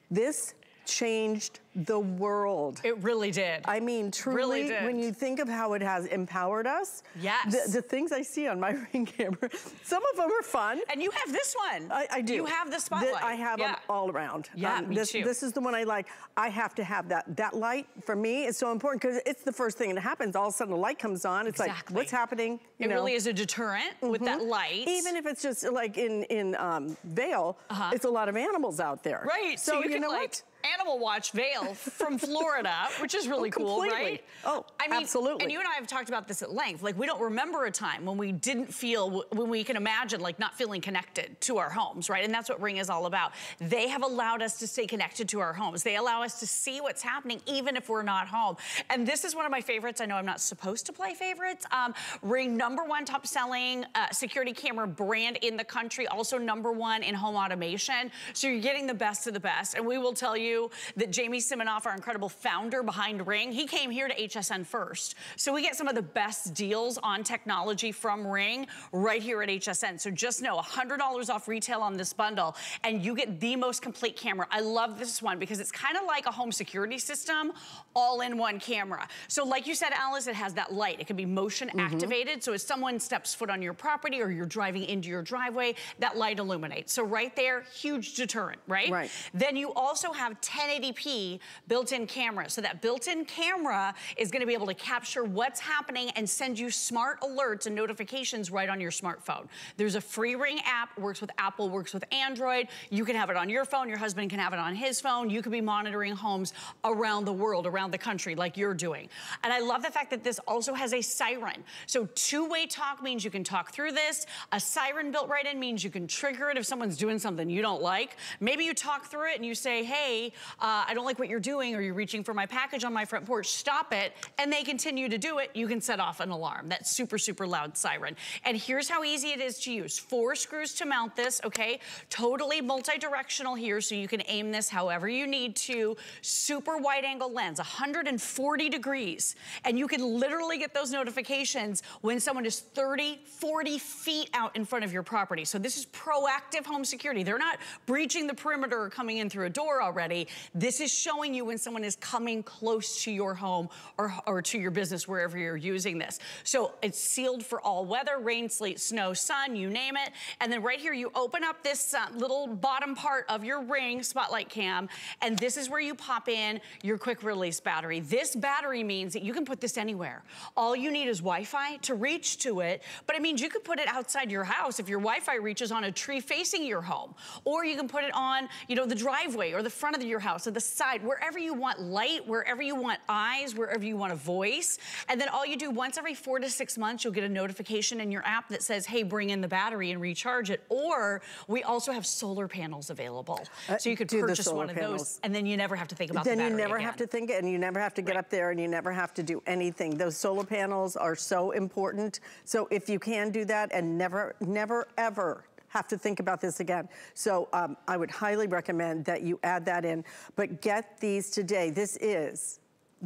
This changed the world. It really did. I mean, truly, really did. when you think of how it has empowered us, yes. the, the things I see on my (laughs) ring camera, some of them are fun. And you have this one. I, I do. You have the spotlight. The, I have yeah. them all around. Yeah, um, me this, too. This is the one I like. I have to have that. That light, for me, is so important because it's the first thing that happens. All of a sudden, the light comes on. It's exactly. like, what's happening? You it know? really is a deterrent mm -hmm. with that Mm-hmm. light. Even if it's just like in, in um, Vail, uh -huh. it's a lot of animals out there. Right, so, so you, you can know like, what? Animal Watch Vail from (laughs) Florida, which is really oh, cool, right? Oh, I mean, absolutely. And you and I have talked about this at length. Like, we don't remember a time when we didn't feel, when we can imagine, like, not feeling connected to our homes, right? And that's what Ring is all about. They have allowed us to stay connected to our homes. They allow us to see what's happening, even if we're not home. And this is one of my favorites. I know I'm not supposed to play favorites. Um, Ring, number one top selling uh, security camera brand in the country, also number one in home automation. So you're getting the best of the best. And we will tell you that Jamie Siminoff, our incredible founder behind Ring, he came here to HSN first. So we get some of the best deals on technology from Ring right here at HSN. So just know $100 off retail on this bundle and you get the most complete camera. I love this one because it's kind of like a home security system all in one camera. So like you said, Alyce, it has that light. It can be motion Mm-hmm. activated. So as someone steps foot on your property or you're driving into your driveway, that light illuminates. So right there, huge deterrent, right? Right. Then you also have 1080p built-in camera. So that built-in camera is gonna be able to capture what's happening and send you smart alerts and notifications right on your smartphone. There's a free Ring app, works with Apple, works with Android. You can have it on your phone, your husband can have it on his phone. You could be monitoring homes around the world, around the country like you're doing. And I love the fact that this also has a siren. So two-way talk means you can talk through this. A siren built right in means you can trigger it if someone's doing something you don't like. Maybe you talk through it and you say, hey, uh, I don't like what you're doing or you're reaching for my package on my front porch, stop it, and they continue to do it, you can set off an alarm. That super, super loud siren. And here's how easy it is to use. Four screws to mount this, okay? Totally multi-directional here, so you can aim this however you need to. Super wide angle lens, 140 degrees. And you can literally get those notifications when someone is 30, 40 feet out in front of your property. So this is proactive home security. They're not breaching the perimeter or coming in through a door already. This is showing you when someone is coming close to your home or, or to your business, wherever you're using this. So it's sealed for all weather, rain, sleet, snow, sun, you name it. And then right here, you open up this uh, little bottom part of your ring spotlight cam, and this is where you pop in your quick release battery. This battery means that you can put this anywhere. All you need is Wi-Fi to reach to it, but it means you could put it outside your house if your Wi-Fi reaches on a tree facing your home, or you can put it on, you know, the driveway or the front of your house or the side, wherever you want light, wherever you want eyes, wherever you want a voice. And then all you do once every four to six months, you'll get a notification in your app that says, hey, bring in the battery and recharge it. Or we also have solar panels available. Uh, so you could purchase one of panels. those and then you never have to think about then the you never again. have to think and you never have to get up there and you never have to do anything. Those solar panels are so important. So if you can do that and never, never, ever have to think about this again. So um, I would highly recommend that you add that in, but get these today. This is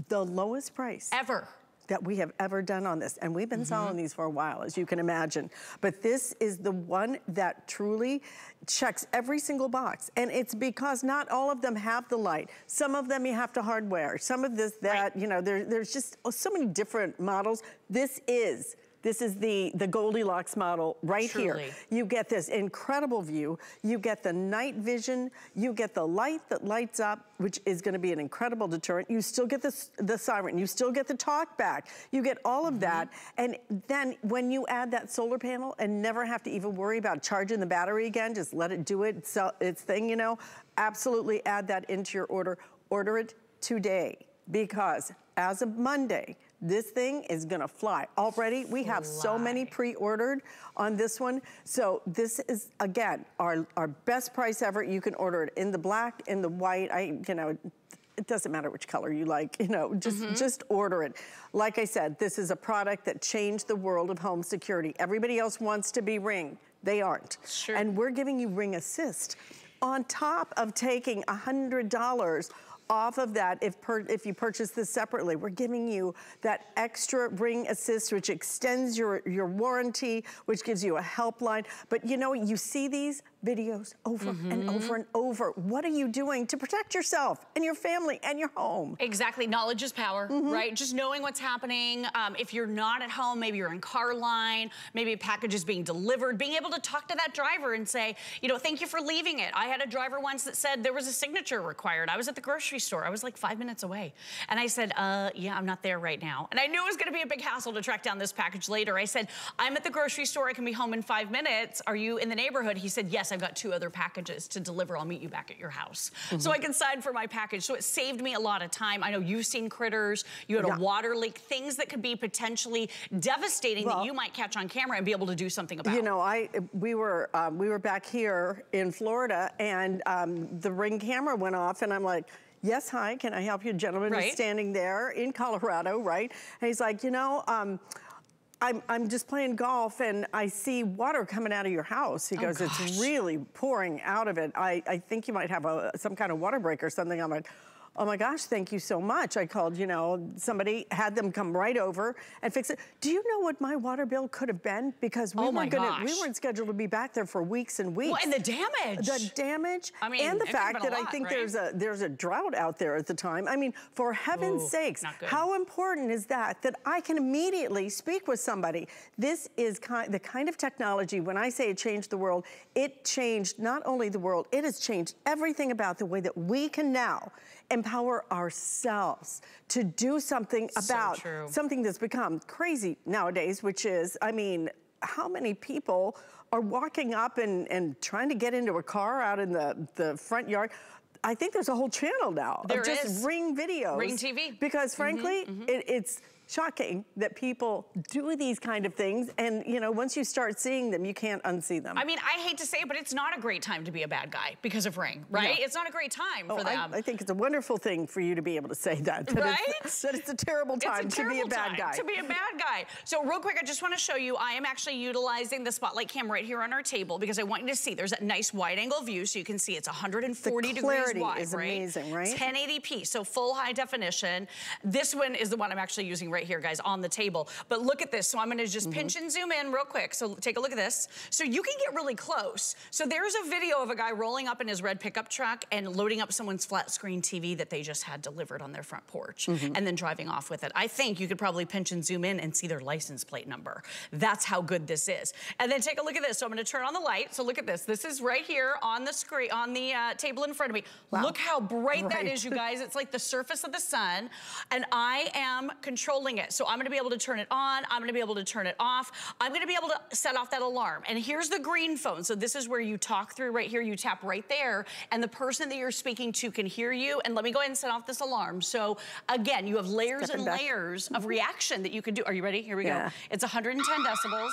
the lowest price. Ever that we have ever done on this. And we've been Mm-hmm. selling these for a while, as you can imagine. But this is the one that truly checks every single box. And it's because not all of them have the light. Some of them you have to hardware. Some of this, that, you know, there, there's just so many different models. This is This is the, the Goldilocks model right Truly. here. You get this incredible view. You get the night vision. You get the light that lights up, which is gonna be an incredible deterrent. You still get the, the siren. You still get the talk back. You get all of that. Mm-hmm. And then when you add that solar panel and never have to even worry about charging the battery again, just let it do it, its, its thing, you know, absolutely add that into your order. Order it today because as of Monday, this thing is gonna fly. Already, we have so many pre-ordered on this one. So this is, again, our, our best price ever. You can order it in the black, in the white. I, you know, it doesn't matter which color you like, you know, just, mm-hmm. just order it. Like I said, this is a product that changed the world of home security. Everybody else wants to be Ring. They aren't. Sure. And we're giving you Ring Assist on top of taking $100 off of that if per, if you purchase this separately. We're giving you that extra Ring Assist, which extends your, your warranty, which gives you a helpline. But you know, you see these videos over and over and over. What are you doing to protect yourself and your family and your home? Exactly, knowledge is power, Mm-hmm. right? Just knowing what's happening. Um, if you're not at home, maybe you're in car line, maybe a package is being delivered, being able to talk to that driver and say, you know, thank you for leaving it. I had a driver once that said there was a signature required. I was at the grocery store. I was like five minutes away. And I said, uh, yeah, I'm not there right now. And I knew it was gonna be a big hassle to track down this package later. I said, I'm at the grocery store. I can be home in five minutes. Are you in the neighborhood? He said, yes, I've got two other packages to deliver. I'll meet you back at your house. Mm-hmm. So I can sign for my package. So it saved me a lot of time. I know you've seen critters. You had Yeah. a water leak, things that could be potentially devastating Well- that you might catch on camera and be able to do something about. You know, I we were um, we were back here in Florida, and um, the ring camera went off, and I'm like. Yes, hi, can I help you? Gentleman Right. is standing there in Colorado, right? And he's like, you know, um, I'm, I'm just playing golf and I see water coming out of your house. He oh, goes, it's Oh, gosh. really pouring out of it. I, I think you might have a, some kind of water break or something. I'm like, oh my gosh, thank you so much. I called, you know, somebody had them come right over and fix it. Do you know what my water bill could have been? Because we Oh weren't gonna, we weren't scheduled to be back there for weeks and weeks. Well, and the damage. The damage I mean, and the fact that I think right? there's a there's a drought out there at the time. I mean, for heaven's Ooh, sakes, how important is that that I can immediately speak with somebody? This is kind, the kind of technology, when I say it changed the world, it changed not only the world, it has changed everything about the way that we can now empower ourselves to do something about true. something that's become crazy nowadays, which is, I mean, how many people are walking up and, and trying to get into a car out in the, the front yard? I think there's a whole channel now There of just is. ring videos. Ring TV. Because mm-hmm, frankly, mm-hmm. It, it's shocking that people do these kind of things. And, you know, once you start seeing them, you can't unsee them. I mean, I hate to say it, but it's not a great time to be a bad guy because of Ring, right? No. It's not a great time Oh, for I, them. I think it's a wonderful thing for you to be able to say that. that Right? It's, (laughs) that it's a terrible time a to be a bad guy. To be a bad guy. So real quick, I just want to show you, I am actually utilizing the spotlight cam right here on our table because I want you to see there's that nice wide angle view so you can see it's 140 The degrees clarity wide, is right? amazing, right? 1080p, so full high definition. This one is the one I'm actually using right here, guys, on the table. But look at this. So I'm going to just Mm-hmm. pinch and zoom in real quick. So take a look at this. So you can get really close. So there's a video of a guy rolling up in his red pickup truck and loading up someone's flat screen TV that they just had delivered on their front porch Mm-hmm. and then driving off with it. I think you could probably pinch and zoom in and see their license plate number. That's how good this is. And then take a look at this. So I'm going to turn on the light. So look at this. This is right here on the screen, on the uh, table in front of me. Look how bright that Right. is, you (laughs) guys. It's like the surface of the sun. And I am controlling it. So I'm going to be able to turn it on. I'm going to be able to turn it off. I'm going to be able to set off that alarm. And here's the green phone. So this is where you talk through right here. You tap right there. And the person that you're speaking to can hear you. And let me go ahead and set off this alarm. So again, you have layers Stepping and back. layers of mm-hmm. reaction that you can do. Are you ready? Here we Yeah. go. It's 110 decibels.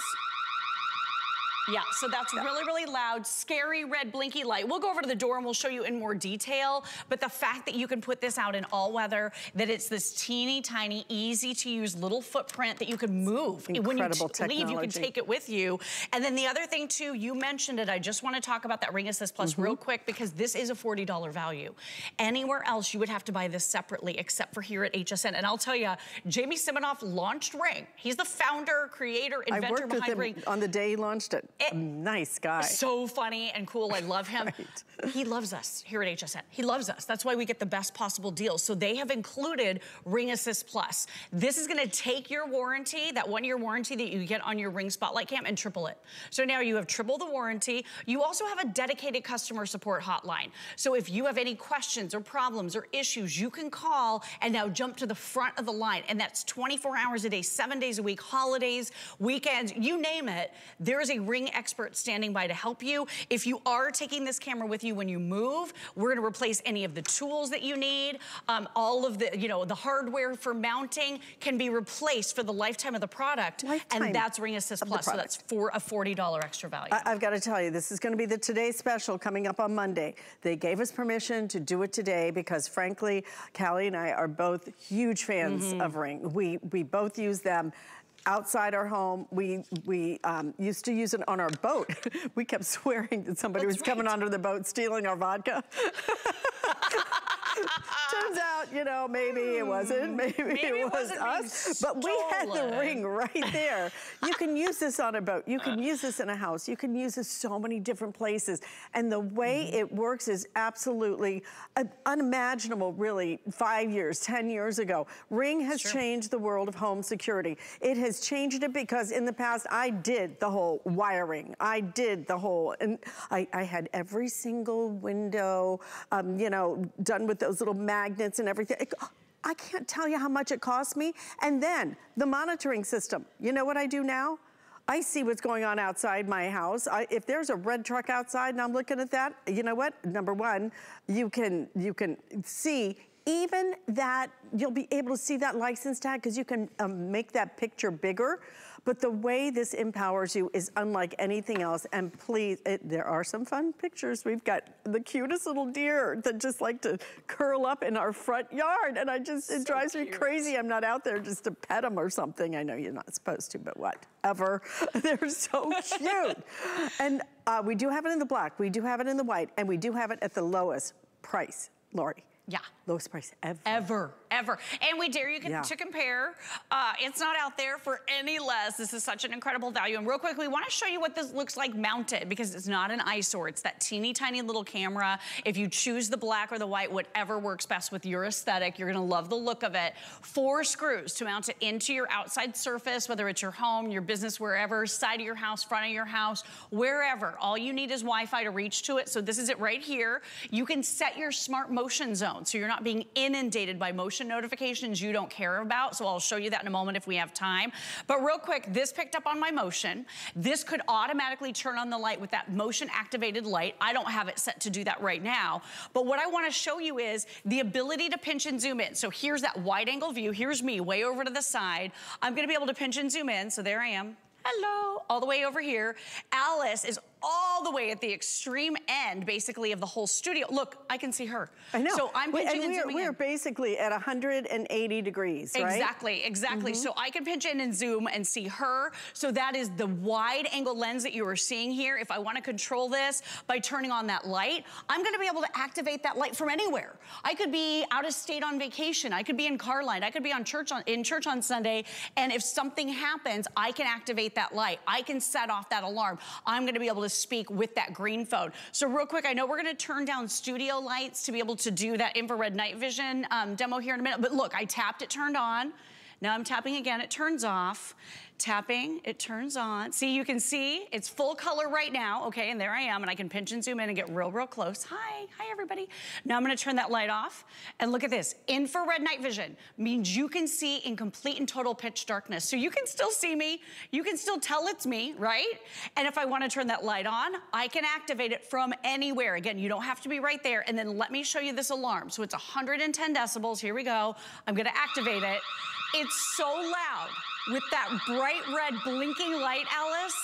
Yeah, so that's really, really loud, scary red blinky light. We'll go over to the door and we'll show you in more detail, but the fact that you can put this out in all weather, that it's this teeny tiny, easy to use little footprint that you can move. Incredible when you Incredible t- leave, you can take it with you. And then the other thing too, you mentioned it, I just wanna talk about that Ring Assist Plus Mm-hmm. real quick because this is a $40 value. Anywhere else you would have to buy this separately except for here at HSN. And I'll tell you, Jamie Siminoff launched Ring. He's the founder, creator, I inventor worked with behind him Ring. on the day he launched it. Eh, a nice guy. So funny and cool. I love him. (laughs) right. He loves us here at HSN. He loves us. That's why we get the best possible deals. So they have included Ring Assist Plus. This is gonna take your warranty, that one year warranty that you get on your Ring Spotlight Cam and triple it. So now you have triple the warranty. You also have a dedicated customer support hotline. So if you have any questions or problems or issues, you can call and now jump to the front of the line. And that's 24 hours a day, seven days a week, holidays, weekends, you name it. There is a Ring expert standing by to help you. If you are taking this camera with you when you move, we're gonna replace any of the tools that you need. Um, all of the, you know, the hardware for mounting can be replaced for the lifetime of the product. Lifetime and that's Ring Assist Plus, so that's for a $40 extra value. I have got to tell you, this is gonna be the Today Special coming up on Monday. They gave us permission to do it today because frankly, Callie and I are both huge fans mm -hmm. of Ring. We, we both use them outside our home. We we um, used to use it on our boat. (laughs) we kept swearing that somebody That's was right. coming onto the boat stealing our vodka. (laughs) Turns out, you know, maybe it wasn't. Maybe, maybe it, was us. But we had the ring right there. You can use this on a boat. You can use this in a house. You can use this so many different places. And the way mm -hmm. it works is absolutely unimaginable, really, five years, 10 years ago. Ring has sure. changed the world of home security. It has changed it because in the past, I did the whole wiring. I did the whole, and I, I had every single window, um, you know, done with those little magnets and everything. I can't tell you how much it cost me. And then the monitoring system. You know what I do now? I see what's going on outside my house. I, if there's a red truck outside and I'm looking at that, you know what? Number one, you can you can see even that you'll be able to see that license tag because you can um, make that picture bigger. But the way this empowers you is unlike anything else. And please, it, there are some fun pictures. We've got the cutest little deer that just like to curl up in our front yard. And I just, so it drives cute. me crazy. I'm not out there just to pet them or something. I know you're not supposed to, but whatever. (laughs) They're so cute. (laughs) and uh, we do have it in the black. We do have it in the white. And we do have it at the lowest price, Lori. Yeah. Lowest price ever. Ever, ever. And we dare you yeah. to compare. Uh, it's not out there for any less. This is such an incredible value. And real quick, we want to show you what this looks like mounted because it's not an eyesore. It's that teeny tiny little camera. If you choose the black or the white, whatever works best with your aesthetic, you're going to love the look of it. Four screws to mount it into your outside surface, whether it's your home, your business, wherever, side of your house, front of your house, wherever. All you need is Wi-Fi to reach to it. So this is it right here. You can set your smart motion zone so you're not being inundated by motion notifications you don't care about. So I'll show you that in a moment if we have time. But real quick, this picked up on my motion. This could automatically turn on the light with that motion activated light. I don't have it set to do that right now. But what I wanna show you is the ability to pinch and zoom in. So here's that wide angle view. Here's me way over to the side. I'm gonna be able to pinch and zoom in. So there I am hello, all the way over here. Alyce is all the way at the extreme end, basically, of the whole studio. Look, I can see her. I know. So I'm pinching and, and zooming We're basically at 180 degrees, right? Exactly, exactly. Mm -hmm. So I can pinch in and zoom and see her. So that is the wide angle lens that you are seeing here. If I wanna control this by turning on that light, I'm gonna be able to activate that light from anywhere. I could be out of state on vacation. I could be in Carline. I could be on church on, in church on Sunday. And if something happens, I can activate that light. I can set off that alarm. I'm gonna be able to speak with that green phone. So real quick, I know we're gonna turn down studio lights to be able to do that infrared night vision um, demo here in a minute, but look, I tapped it turned on. Now I'm tapping again, it turns off. Tapping, it turns on. See, you can see it's full color right now, okay, and there I am, and I can pinch and zoom in and get real, real close. Hi, hi everybody. Now I'm gonna turn that light off, and look at this. Infrared night vision means you can see in complete and total pitch darkness. So you can still see me, you can still tell it's me, right? And if I wanna turn that light on, I can activate it from anywhere. Again, you don't have to be right there, and then let me show you this alarm. So it's 110 decibels, here we go. I'm gonna activate it. It's so loud with that bright red blinking light, Alyce,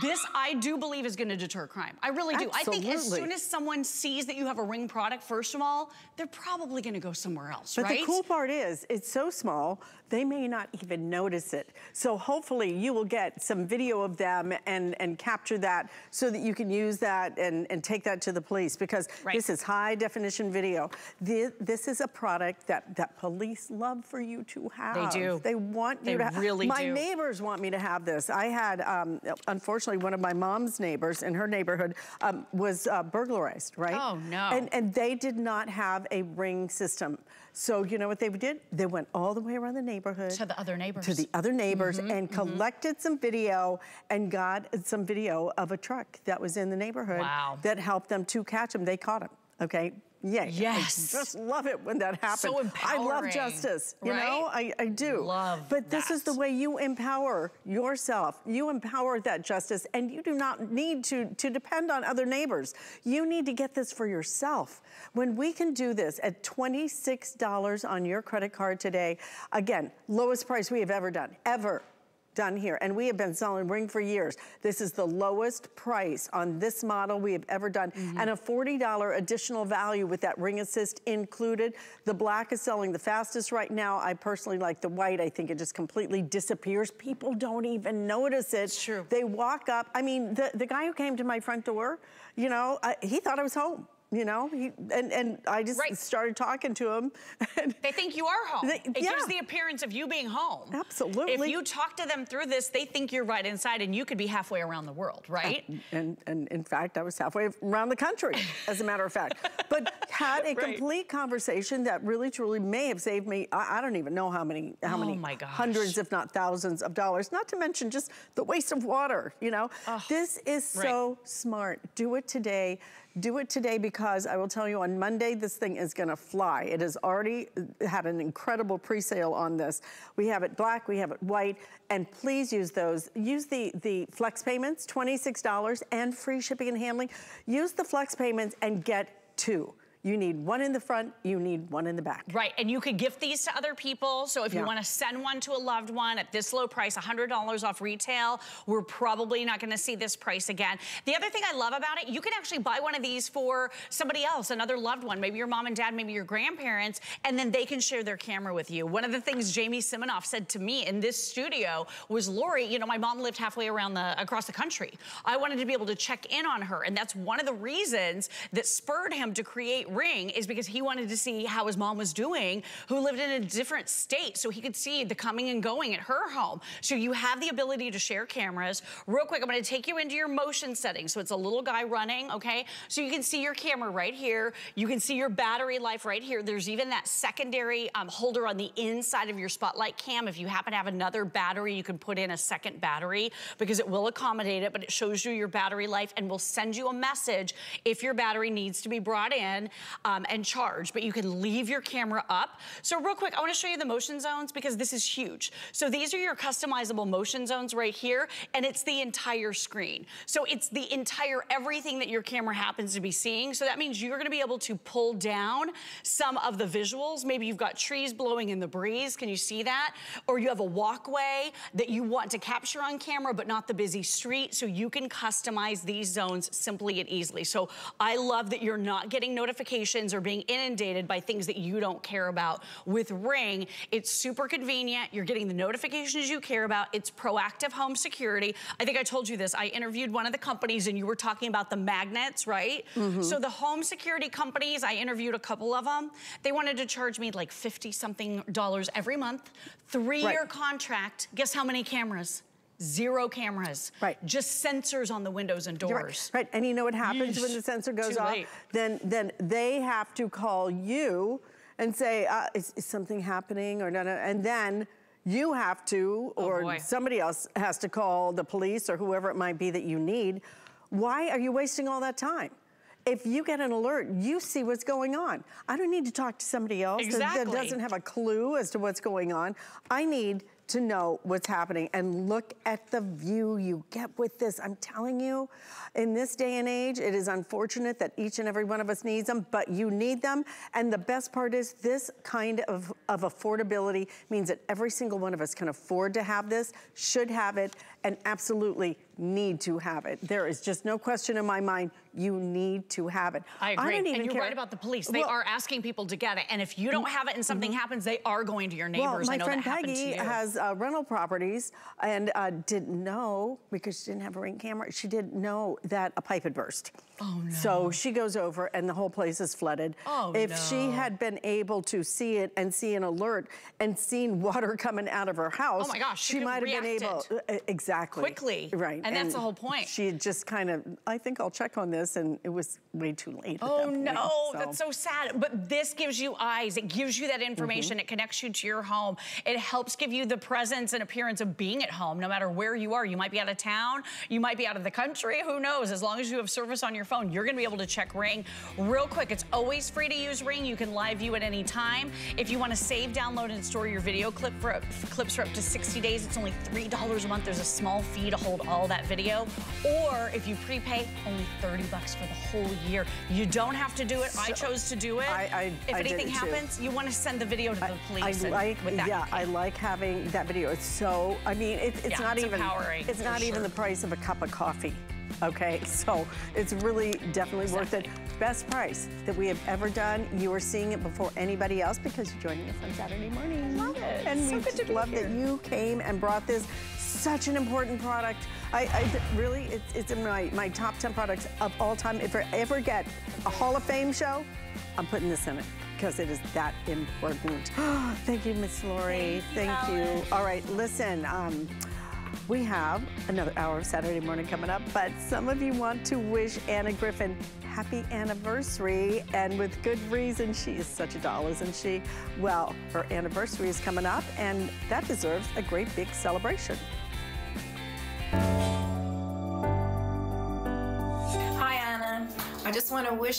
this, I do believe, is gonna deter crime. I really do. Absolutely. I think as soon as someone sees that you have a ring product, first of all, they're probably gonna go somewhere else, but right? But the cool part is, it's so small, they may not even notice it. So hopefully you will get some video of them and, and capture that so that you can use that and, and take that to the police because right. this is high definition video. This, this is a product that, that police love for you to have. They do. They want they you to really My do. neighbors want me to have this. I had, um, unfortunately, unfortunately, one of my mom's neighbors in her neighborhood um, was uh, burglarized, right? Oh, no. And, and they did not have a ring system. So you know what they did? They went all the way around the neighborhood. To the other neighbors. To the other neighbors Mhm, and mhm. collected some video and got some video of a truck that was in the neighborhood Wow. that helped them to catch him. They caught him, okay? Yeah, Yes. I just love it when that happens. So empowering. I love justice, you know? I, I do. Love But this is the way you empower yourself. You empower that justice and you do not need to, to depend on other neighbors. You need to get this for yourself. When we can do this at $26 on your credit card today, again, lowest price we have ever done, ever done here. And we have been selling Ring for years. This is the lowest price on this model we have ever done. Mm-hmm. And a $40 additional value with that Ring Assist included. The black is selling the fastest right now. I personally like the white. I think it just completely disappears. People don't even notice it. It's true. They walk up. I mean, the, the guy who came to my front door, you know, I, he thought I was home. You know, he, and, and I just Right. started talking to him. (laughs) And They think you are home. They- it yeah. gives the appearance of you being home. Absolutely. If you talk to them through this, they think you're right inside and you could be halfway around the world, right? And, and in fact, I was halfway around the country, (laughs) as a matter of fact. But had a (laughs) Right. complete conversation that really, truly may have saved me. I, I don't even know how many, how Oh many hundreds, if not thousands, of dollars. Not to mention just the waste of water. You know, this is so smart. Do it today. Do it today because I will tell you on Monday this thing is going to fly. It has already had an incredible pre-sale on this. We have it black, we have it white, and please use those. Use the the flex payments, $26 and free shipping and handling. Use the flex payments and get two. You need one in the front, you need one in the back. Right, and you could gift these to other people. So if you want to send one to a loved one at this low price, $100 off retail, we're probably not going to see this price again. The other thing I love about it, you can actually buy one of these for somebody else, another loved one, maybe your mom and dad, maybe your grandparents, and then they can share their camera with you. One of the things Jamie Siminoff said to me in this studio was, Lori, you know, my mom lived halfway around the across the country. I wanted to be able to check in on her, and that's one of the reasons that spurred him to create Ring is because he wanted to see how his mom was doing, who lived in a different state, so he could see the coming and going at her home. So you have the ability to share cameras. Real quick, I'm gonna take you into your motion settings. So it's a little guy running, okay? So you can see your camera right here. You can see your battery life right here. There's even that secondary um, holder on the inside of your spotlight cam. If you happen to have another battery, you can put in a second battery because it will accommodate it, but it shows you your battery life and will send you a message if your battery needs to be brought in um, and charge, but you can leave your camera up. So real quick, I wanna show you the motion zones because this is huge. So these are your customizable motion zones right here, and it's the entire screen. So it's the entire everything that your camera happens to be seeing. So that means you're gonna be able to pull down some of the visuals. Maybe you've got trees blowing in the breeze, can you see that? Or you have a walkway that you want to capture on camera, but not the busy street. So you can customize these zones simply and easily. So I love that you're not getting notifications or being inundated by things that you don't care about. With Ring, it's super convenient. You're getting the notifications you care about. It's proactive home security. I think I told you this. I interviewed one of the companies and you were talking about the magnets, right? Mm-hmm. So the home security companies, I interviewed a couple of them. They wanted to charge me like 50 something dollars every month. Three-year Right. contract. Guess how many cameras? Zero cameras. Right. Just sensors on the windows and doors. Right, right. And you know what happens when the sensor goes Too off? late. Then, then they have to call you and say, uh, is, is something happening or no, no, And then you have to, or Oh, somebody else has to call the police or whoever it might be that you need. Why are you wasting all that time? If you get an alert, you see what's going on. I don't need to talk to somebody else that- that doesn't have a clue as to what's going on. I need to know what's happening and look at the view you get with this. I'm telling you, in this day and age, it is unfortunate that each and every one of us needs them, but you need them. And the best part is this kind of, of affordability means that every single one of us can afford to have this, should have it, and absolutely need to have it. There is just no question in my mind, you need to have it. I agree. don't even and you're care. right about the police. They Well, are asking people to get it. And if you don't have it and something happens, they are going to your neighbors. Well, my I know friend Peggy has uh, rental properties and uh, didn't know because she didn't have a ring camera. She didn't know that a pipe had burst. Oh, no. So she goes over and the whole place is flooded. Oh, if she had been able to see it and see an alert and seen water (laughs) coming out of her house, Oh, my gosh, she she might have been able reacted. uh, exactly. Exactly quickly. Right. And, that's the whole point. She just kind of, I think I'll check on this, and it was way too late. Oh that point, no, so. that's so sad. But this gives you eyes. It gives you that information. Mm-hmm. It connects you to your home. It helps give you the presence and appearance of being at home, no matter where you are. You might be out of town. You might be out of the country. Who knows? As long as you have service on your phone, you're going to be able to check Ring real quick. It's always free to use Ring. You can live view at any time. If you want to save, download, and store your video clip for, for clips for up to 60 days, it's only $3 a month. There's a small fee to hold all that video. Or if you prepay, only 30 bucks for the whole year. You don't have to do it. I chose to do it. I- I- if I anything it too. happens, you want to send the video to the I police. and like, with that yeah, I like having that video. It's so, I mean, it, it's Yeah, not it's even, empowering, it's not even the price of a cup of coffee. Okay, (laughs) so it's really definitely worth it. Best price that we have ever done. You are seeing it before anybody else because you're joining us on Saturday morning. Love it. And So we good to be love here. that you came and brought this. Such an important product. I, I really, it's, it's in my, my top 10 products of all time. If I ever get a Hall of Fame show, I'm putting this in it because it is that important. (gasps) Thank you, Miss Lori. Thank you. All right, listen. Um, we have another hour of Saturday morning coming up, but some of you want to wish Anna Griffin happy anniversary, and with good reason. She is such a doll, isn't she? Well, her anniversary is coming up, and that deserves a great big celebration. Hi, Anna. I just want to wish